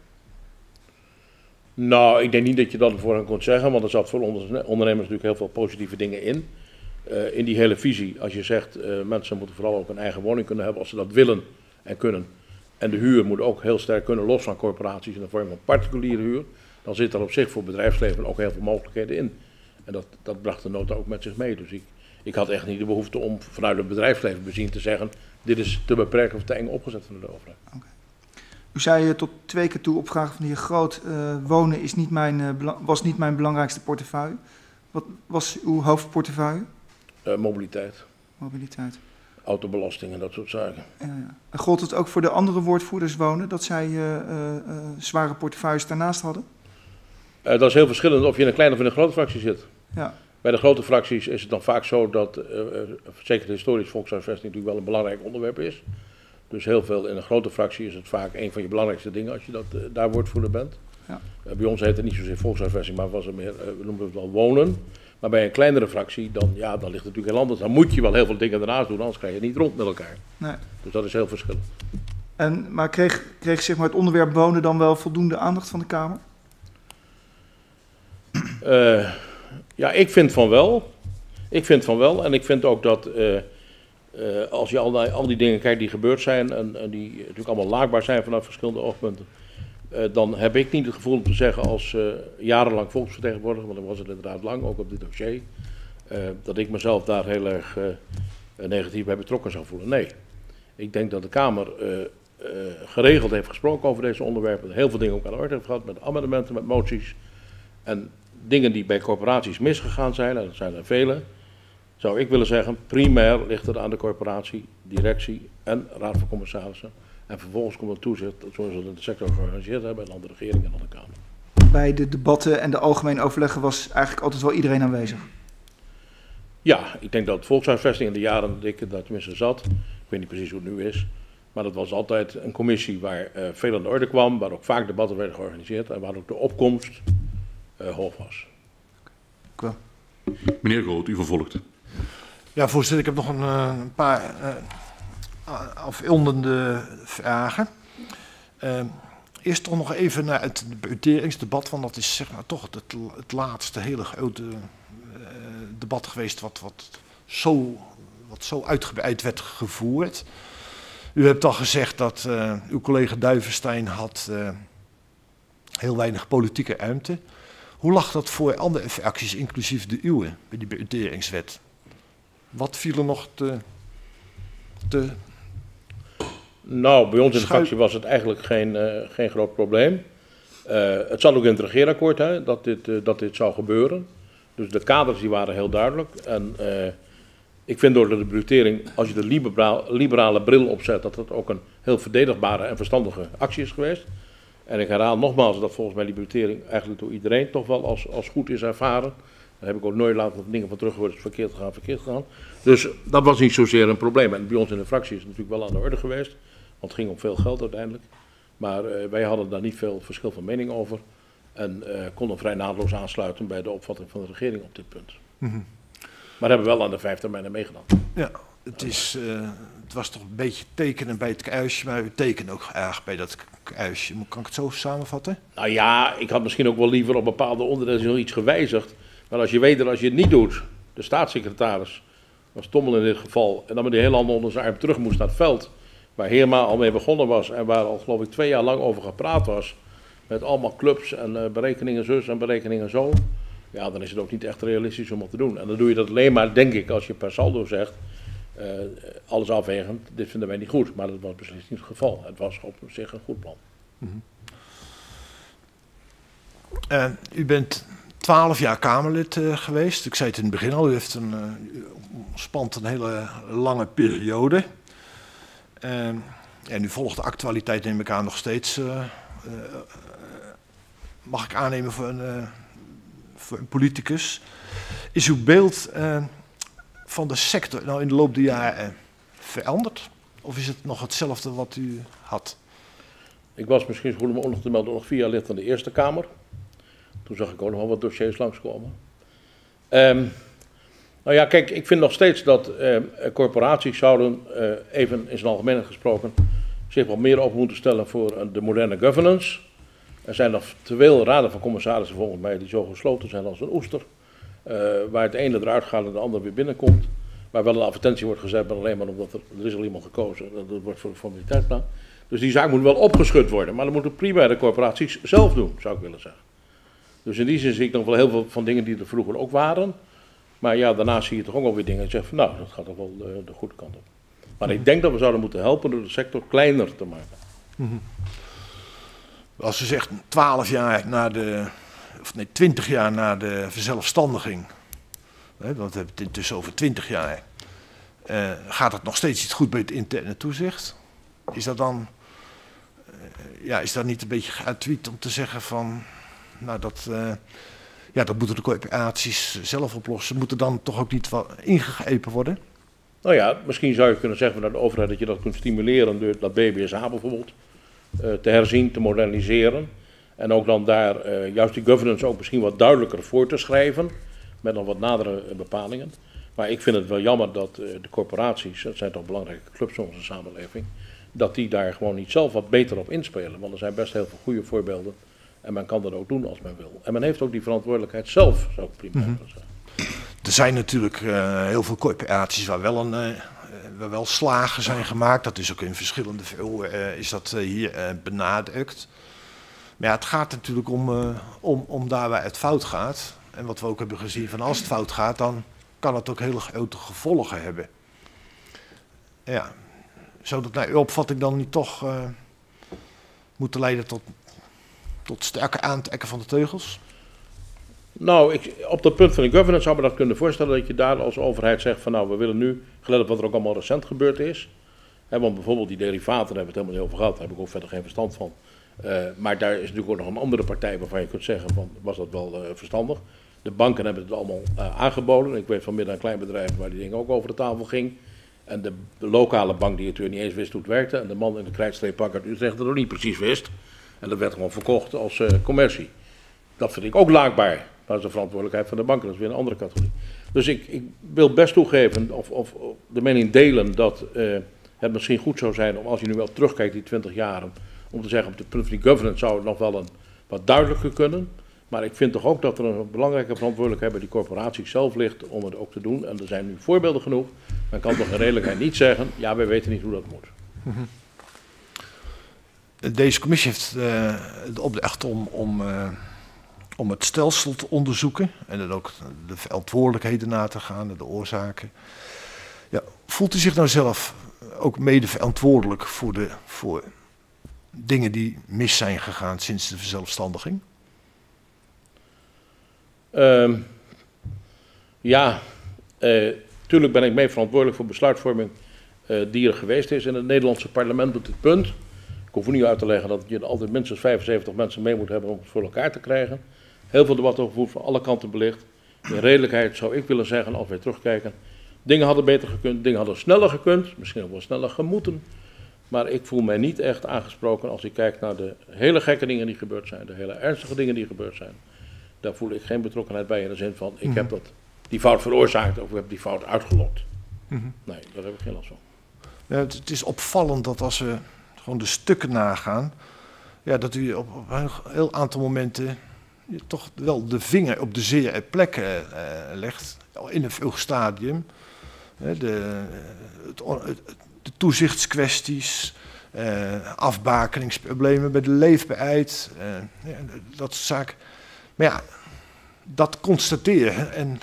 Nou, ik denk niet dat je dat voor hen kon zeggen, want er zat voor ondernemers natuurlijk heel veel positieve dingen in. Uh, in die hele visie, als je zegt, uh, mensen moeten vooral ook een eigen woning kunnen hebben als ze dat willen en kunnen. En de huur moet ook heel sterk kunnen, los van corporaties in de vorm van particuliere huur. Dan zit er op zich voor bedrijfsleven ook heel veel mogelijkheden in. En dat, dat bracht de nota ook met zich mee. Dus ik, ik had echt niet de behoefte om vanuit het bedrijfsleven bezien te zeggen, dit is te beperkt of te eng opgezet van de overheid. Okay. U zei tot twee keer toe op vraag van de heer Groot, uh, wonen is niet mijn, uh, was niet mijn belangrijkste portefeuille. Wat was uw hoofdportefeuille? Uh, mobiliteit. Mobiliteit. Autobelasting en dat soort zaken. Ja, ja. En gold het ook voor de andere woordvoerders wonen, dat zij zware portefeuilles daarnaast hadden? dat is heel verschillend of je in een kleine of in een grote fractie zit. Ja. Bij de grote fracties is het dan vaak zo dat, zeker de historisch volkshuisvesting natuurlijk wel een belangrijk onderwerp is. Dus heel veel in een grote fractie is het vaak een van je belangrijkste dingen als je dat, daar woordvoerder bent. Ja. bij ons heet het niet zozeer volkshuisvesting, maar was het meer, we noemen het wel wonen. Maar bij een kleinere fractie, dan, ja, dan ligt het natuurlijk heel anders. Dan moet je wel heel veel dingen ernaast doen, anders krijg je het niet rond met elkaar. Nee. Dus dat is heel verschillend. En, maar kreeg, kreeg zeg maar, het onderwerp wonen dan wel voldoende aandacht van de Kamer? Uh, ja, ik vind van wel. Ik vind van wel. En ik vind ook dat uh, uh, als je al die, al die dingen kijkt die gebeurd zijn en, en die natuurlijk allemaal laakbaar zijn vanaf verschillende oogpunten, dan heb ik niet het gevoel om te zeggen als jarenlang volksvertegenwoordiger, want dat was het inderdaad lang, ook op dit dossier, dat ik mezelf daar heel erg negatief bij betrokken zou voelen. Nee. Ik denk dat de Kamer geregeld heeft gesproken over deze onderwerpen, heel veel dingen ook aan de orde heeft gehad, met amendementen, met moties. En dingen die bij corporaties misgegaan zijn, en dat zijn er vele, zou ik willen zeggen, primair ligt het aan de corporatie, directie en raad van commissarissen. En vervolgens komt het toezicht, zoals we de sector georganiseerd hebben, en aan de regering en aan de Kamer. Bij de debatten en de algemene overleggen was eigenlijk altijd wel iedereen aanwezig? Ja, ik denk dat volkshuisvesting in de jaren dat ik daar tenminste zat, ik weet niet precies hoe het nu is, maar dat was altijd een commissie waar uh, veel aan de orde kwam, waar ook vaak debatten werden georganiseerd en waar ook de opkomst uh, hoog was. Okay. Meneer Groot, u vervolgt. Ja, voorzitter, ik heb nog een, een paar uh, afrondende vragen. Uh, eerst toch nog even naar het budgetteringsdebat, want dat is zeg maar toch het, laatste hele grote debat geweest wat, wat, zo, wat zo uitgebreid werd gevoerd. U hebt al gezegd dat uw collega Duivenstein had heel weinig politieke ruimte. Hoe lag dat voor andere fracties, inclusief de uwe, bij die budgetteringswet? Wat viel er nog te... te nou, bij ons in de fractie was het eigenlijk geen, uh, geen groot probleem. Uh, het zat ook in het regeerakkoord hè, dat, dit, uh, dat dit zou gebeuren. Dus de kaders die waren heel duidelijk. En ik vind door de budgettering, als je de liberaal, liberale bril opzet, dat dat ook een heel verdedigbare en verstandige actie is geweest. En ik herhaal nogmaals dat volgens mij die eigenlijk door iedereen toch wel als, als goed is ervaren. Daar heb ik ook nooit laten dingen van teruggehoord, verkeerd gegaan, verkeerd gegaan. Dus dat was niet zozeer een probleem. En bij ons in de fractie is het natuurlijk wel aan de orde geweest, want het ging om veel geld uiteindelijk. Maar uh, wij hadden daar niet veel verschil van mening over. En uh, konden vrij naadloos aansluiten bij de opvatting van de regering op dit punt. Mm -hmm. Maar hebben wel aan de vijf termijnen meegedaan. Ja, het, is, uh, het was toch een beetje tekenen bij het kruisje, maar we tekenen ook erg bij dat kruisje. Kan ik het zo samenvatten? Nou ja, ik had misschien ook wel liever op bepaalde onderdelen nog iets gewijzigd. Maar als je weet dat als je het niet doet, de staatssecretaris, was Tommel in dit geval, en dan met die hele handen onder zijn arm terug moest naar het veld, waar Heerma al mee begonnen was en waar al geloof ik twee jaar lang over gepraat was, met allemaal clubs en uh, berekeningen zus en berekeningen zo, ja, dan is het ook niet echt realistisch om dat te doen. En dan doe je dat alleen maar, denk ik, als je per saldo zegt, uh, alles afwegend, dit vinden wij niet goed. Maar dat was beslist niet het geval. Het was op zich een goed plan. Uh, u bent twaalf jaar Kamerlid uh, geweest. Ik zei het in het begin al, u heeft een, spant een hele lange periode. En u volgt de actualiteit, neem ik aan, nog steeds. mag ik aannemen voor een, voor een politicus. Is uw beeld van de sector nou in de loop der jaren veranderd? Of is het nog hetzelfde wat u had? Ik was misschien goed om nog te melden nog vier jaar lid van de Eerste Kamer. Toen zag ik ook nog wel wat dossiers langskomen. Um, nou ja, kijk, ik vind nog steeds dat uh, corporaties zouden, uh, even in zijn algemeen gesproken, zich wat meer op moeten stellen voor de moderne governance. Er zijn nog te veel raden van commissarissen volgens mij die zo gesloten zijn als een oester. Uh, waar het ene eruit gaat en de andere weer binnenkomt. Waar wel een advertentie wordt gezet, maar alleen maar omdat er, is al iemand gekozen. Dat, wordt voor de formaliteitsplan. Dus die zaak moet wel opgeschud worden. Maar dat moeten primair de corporaties zelf doen, zou ik willen zeggen. Dus in die zin zie ik nog wel heel veel van dingen die er vroeger ook waren. Maar ja, daarna zie je toch ook wel weer dingen en zeg van nou, dat gaat toch wel de, de goede kant op. Maar ik denk dat we zouden moeten helpen door de sector kleiner te maken. -hmm. Als u zegt 12 jaar na de of nee, 20 jaar na de verzelfstandiging, hè, want we hebben het intussen over 20 jaar, uh, gaat het nog steeds niet goed bij het interne toezicht? Is dat dan, uh, ja, is dat niet een beetje gratuit om te zeggen van, nou dat, ja, dat moeten de corporaties zelf oplossen. Moet er dan toch ook niet wat ingegrepen worden? Nou ja, misschien zou je kunnen zeggen vanuit de overheid dat je dat kunt stimuleren door dat BBSH bijvoorbeeld uh, te herzien, te moderniseren. En ook dan daar uh, juist die governance ook misschien wat duidelijker voor te schrijven, met nog wat nadere bepalingen. Maar ik vind het wel jammer dat uh, de corporaties, dat zijn toch belangrijke clubs in onze samenleving, dat die daar gewoon niet zelf wat beter op inspelen. Want er zijn best heel veel goede voorbeelden en men kan dat ook doen als men wil. En men heeft ook die verantwoordelijkheid zelf, zou ik prima mm -hmm. zeggen. Er zijn natuurlijk uh, heel veel corporaties waar wel, een, uh, waar wel slagen zijn gemaakt. Dat is ook in verschillende veel uh, is dat hier benadrukt. Maar ja, het gaat natuurlijk om, om, om daar waar het fout gaat. En wat we ook hebben gezien van als het fout gaat, dan kan het ook hele grote gevolgen hebben. Ja, zou dat naar uw opvatting dan niet toch moeten leiden tot, tot sterker aantrekken van de teugels? Nou, ik, op dat punt van de governance zou me dat kunnen voorstellen dat je daar als overheid zegt van nou, we willen nu, gelet op wat er ook allemaal recent gebeurd is. Want bijvoorbeeld die derivaten, daar hebben we het helemaal niet over gehad, daar heb ik ook verder geen verstand van. Uh, maar daar is natuurlijk ook nog een andere partij waarvan je kunt zeggen van was dat wel uh, verstandig. De banken hebben het allemaal uh, aangeboden. Ik weet van midden een klein bedrijf waar die ding ook over de tafel ging. En de lokale bank die natuurlijk niet eens wist hoe het werkte. En de man in de krijtstreepbank uit Utrecht dat ook niet precies wist. En dat werd gewoon verkocht als commercie. Dat vind ik ook laakbaar. Dat is de verantwoordelijkheid van de banken, dat is weer een andere categorie. Dus ik, ik wil best toegeven, of, of, de mening delen, dat uh, het misschien goed zou zijn om als je nu wel terugkijkt, die 20 jaren, om te zeggen op de die governance zou het nog wel een, wat duidelijker kunnen. Maar ik vind toch ook dat er een belangrijke verantwoordelijkheid bij die corporatie zelf ligt om het ook te doen. En er zijn nu voorbeelden genoeg. Men kan toch in redelijkheid niet zeggen, ja, wij weten niet hoe dat moet. Deze commissie heeft uh, de opdracht om, om uh, om het stelsel te onderzoeken en dan ook de verantwoordelijkheden na te gaan, de oorzaken. Ja, voelt u zich nou zelf ook mede verantwoordelijk voor, de, voor dingen die mis zijn gegaan sinds de verzelfstandiging? Um, ja, uh, tuurlijk ben ik mee verantwoordelijk voor besluitvorming uh, die er geweest is. In het Nederlandse parlement doet het punt. Ik hoef niet uit te leggen dat je altijd minstens 75 mensen mee moet hebben om het voor elkaar te krijgen heel veel debat over van alle kanten belicht. In redelijkheid zou ik willen zeggen, als wij terugkijken, dingen hadden beter gekund, dingen hadden sneller gekund, misschien ook wel sneller gemoeten. Maar ik voel mij niet echt aangesproken als ik kijk naar de hele gekke dingen die gebeurd zijn, de hele ernstige dingen die gebeurd zijn. Daar voel ik geen betrokkenheid bij in de zin van, ik heb dat, die fout veroorzaakt of ik heb die fout uitgelokt. Mm Nee, daar heb ik geen last van. Ja, het is opvallend dat als we gewoon de stukken nagaan, ja, dat u op, een heel aantal momenten toch wel de vinger op de zere plekken uh, legt in een vroeg stadium. De, het, de toezichtskwesties, afbakeningsproblemen bij de leefbaarheid, ja, dat soort zaken. Maar ja, dat constateren en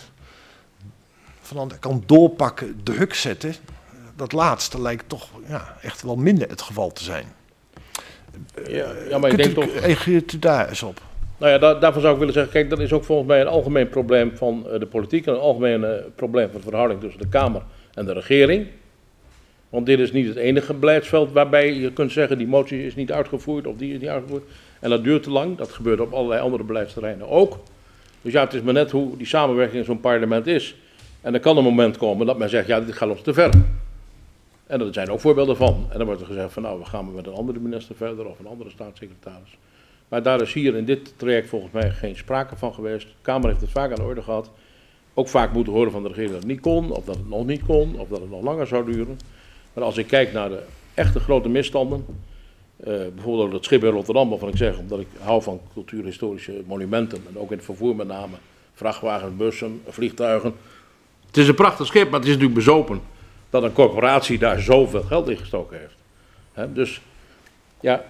van de andere kant doorpakken, druk zetten, dat laatste lijkt toch ja, echt wel minder het geval te zijn. Ja, ja maar ik denk toch... Reageert u daar eens op? Nou ja, daar, daarvan zou ik willen zeggen, kijk, dat is ook volgens mij een algemeen probleem van uh, de politiek en een algemeen uh, probleem van de verhouding tussen de Kamer en de regering. Want dit is niet het enige beleidsveld waarbij je kunt zeggen die motie is niet uitgevoerd of die is niet uitgevoerd. En dat duurt te lang, dat gebeurt op allerlei andere beleidsterreinen ook. Dus ja, het is maar net hoe die samenwerking in zo'n parlement is. En er kan een moment komen dat men zegt, ja, dit gaat ons te ver. En er zijn ook voorbeelden van. En dan wordt er gezegd van, nou, we gaan met een andere minister verder of een andere staatssecretaris. Maar daar is hier in dit traject volgens mij geen sprake van geweest. De Kamer heeft het vaak aan de orde gehad. Ook vaak moeten horen van de regering dat het niet kon, of dat het nog niet kon, of dat het nog langer zou duren. Maar als ik kijk naar de echte grote misstanden, uh, bijvoorbeeld het schip in Rotterdam, waarvan ik zeg, omdat ik hou van cultuurhistorische monumenten, en ook in het vervoer met name, vrachtwagens, bussen, vliegtuigen. Het is een prachtig schip, maar het is natuurlijk bezopen dat een corporatie daar zoveel geld in gestoken heeft. He, dus ja,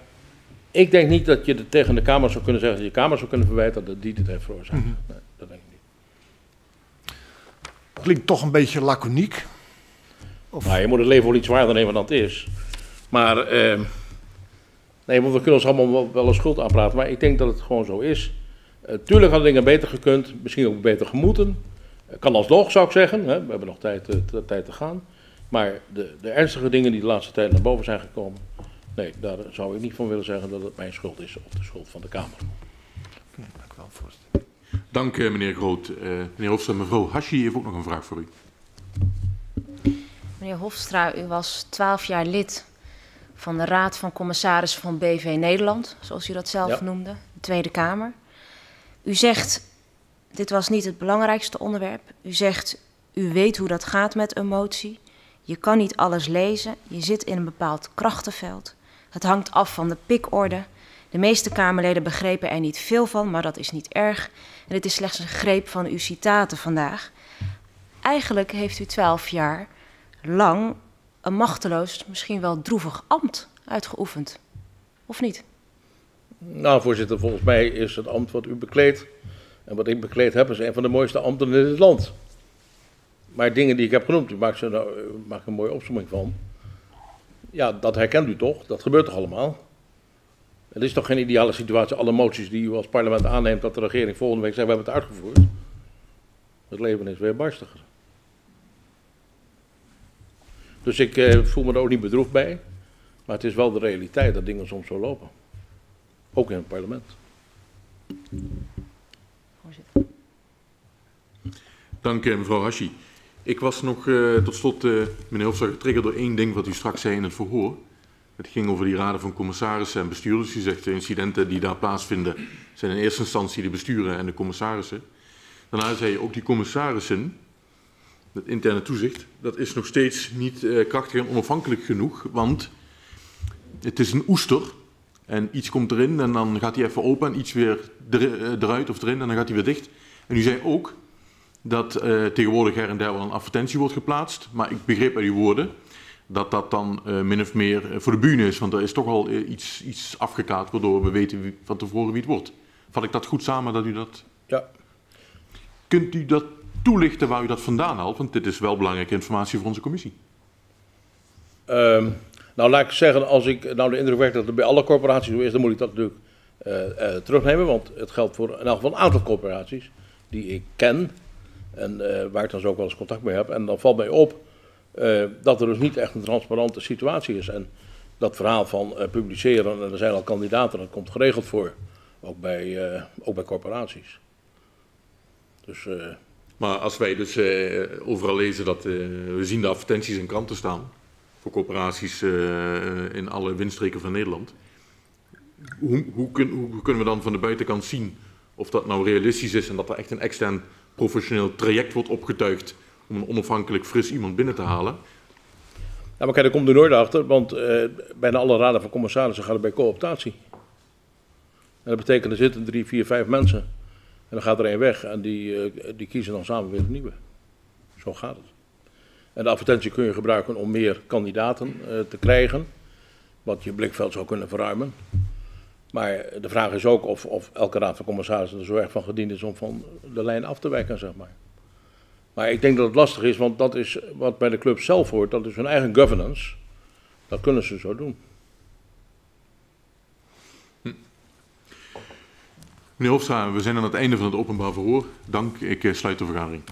ik denk niet dat je tegen de Kamer zou kunnen zeggen, dat je Kamer zou kunnen verwijten dat die dit heeft veroorzaakt. Mm -hmm. Nee, dat denk ik niet. Klinkt toch een beetje laconiek. Of... Nou, je moet het leven wel iets zwaarder nemen dan het is. Maar, eh, nee, want we kunnen ons allemaal wel, wel een schuld aanpraten, maar ik denk dat het gewoon zo is. Uh, tuurlijk hadden dingen beter gekund, misschien ook beter gemoeten. Uh, kan alsnog, zou ik zeggen. Hè? We hebben nog tijd, uh, tijd te gaan. Maar de, de ernstige dingen die de laatste tijd naar boven zijn gekomen, Nee, daar zou ik niet van willen zeggen dat het mijn schuld is of de schuld van de Kamer. Dank u wel, voorzitter. Dank eh, meneer Groot. Uh, meneer Hofstra, mevrouw Hashi heeft ook nog een vraag voor u. Meneer Hofstra, u was twaalf jaar lid van de Raad van Commissarissen van BV Nederland, zoals u dat zelf ja. noemde, de Tweede Kamer. U zegt, dit was niet het belangrijkste onderwerp. U zegt, u weet hoe dat gaat met een motie. Je kan niet alles lezen, je zit in een bepaald krachtenveld. Het hangt af van de pikorde. De meeste Kamerleden begrepen er niet veel van, maar dat is niet erg. En het is slechts een greep van uw citaten vandaag. Eigenlijk heeft u twaalf jaar lang een machteloos, misschien wel droevig ambt uitgeoefend. Of niet? Nou, voorzitter, volgens mij is het ambt wat u bekleedt en wat ik bekleed heb, is een van de mooiste ambten in dit land. Maar dingen die ik heb genoemd, u maakt, nou, een mooie opzomming van. Ja, dat herkent u toch? Dat gebeurt toch allemaal? Het is toch geen ideale situatie, alle moties die u als parlement aanneemt, dat de regering volgende week zegt, we hebben het uitgevoerd. Het leven is weer barstiger. Dus ik eh, voel me er ook niet bedroefd bij. Maar het is wel de realiteit dat dingen soms zo lopen. Ook in het parlement. Dank eh, mevrouw Hashi. Ik was nog uh, tot slot, uh, meneer Hofstad, getriggerd door één ding wat u straks zei in het verhoor. Het ging over die raden van commissarissen en bestuurders. U zegt de incidenten die daar plaatsvinden zijn in eerste instantie de besturen en de commissarissen. Daarna zei je ook die commissarissen, het interne toezicht, dat is nog steeds niet uh, krachtig en onafhankelijk genoeg, want het is een oester en iets komt erin en dan gaat hij even open en iets weer eruit of erin en dan gaat hij weer dicht. En u zei ook dat uh, tegenwoordig her en der wel een advertentie wordt geplaatst, maar ik begreep uit uw woorden dat dat dan uh, min of meer voor de bühne is, want er is toch al iets, iets afgekaart waardoor we weten wie, van tevoren wie het wordt. Vat ik dat goed samen dat u dat... Ja. Kunt u dat toelichten waar u dat vandaan haalt? Want dit is wel belangrijke informatie voor onze commissie. Um, nou, laat ik zeggen, als ik nou de indruk werk dat het bij alle corporaties zo is, dan moet ik dat natuurlijk uh, uh, terugnemen. Want het geldt voor in elk geval een aantal corporaties die ik ken en uh, waar ik dan zo ook wel eens contact mee heb. En dan valt mij op dat er dus niet echt een transparante situatie is. En dat verhaal van publiceren, en er zijn al kandidaten, dat komt geregeld voor. Ook bij, ook bij corporaties. Dus... Maar als wij dus overal lezen dat we zien de advertenties in kranten staan voor corporaties in alle windstreken van Nederland. Hoe, hoe, hoe, kunnen we dan van de buitenkant zien of dat nou realistisch is en dat er echt een extern professioneel traject wordt opgetuigd om een onafhankelijk fris iemand binnen te halen? Ja, maar kijk, daar komt er nooit achter, want bijna alle raden van commissarissen gaan bij cooptatie. En dat betekent er zitten drie, vier, vijf mensen. En dan gaat er één weg en die, uh, die kiezen dan samen weer een nieuwe. Zo gaat het. En de advertentie kun je gebruiken om meer kandidaten uh, te krijgen, wat je blikveld zou kunnen verruimen. Maar de vraag is ook of, of elke raad van commissarissen er zo erg van gediend is om van de lijn af te wijken, zeg maar. Maar ik denk dat het lastig is, want dat is wat bij de club zelf hoort, dat is hun eigen governance. Dat kunnen ze zo doen. Meneer Hofstra, we zijn aan het einde van het openbaar verhoor. Dank, ik sluit de vergadering.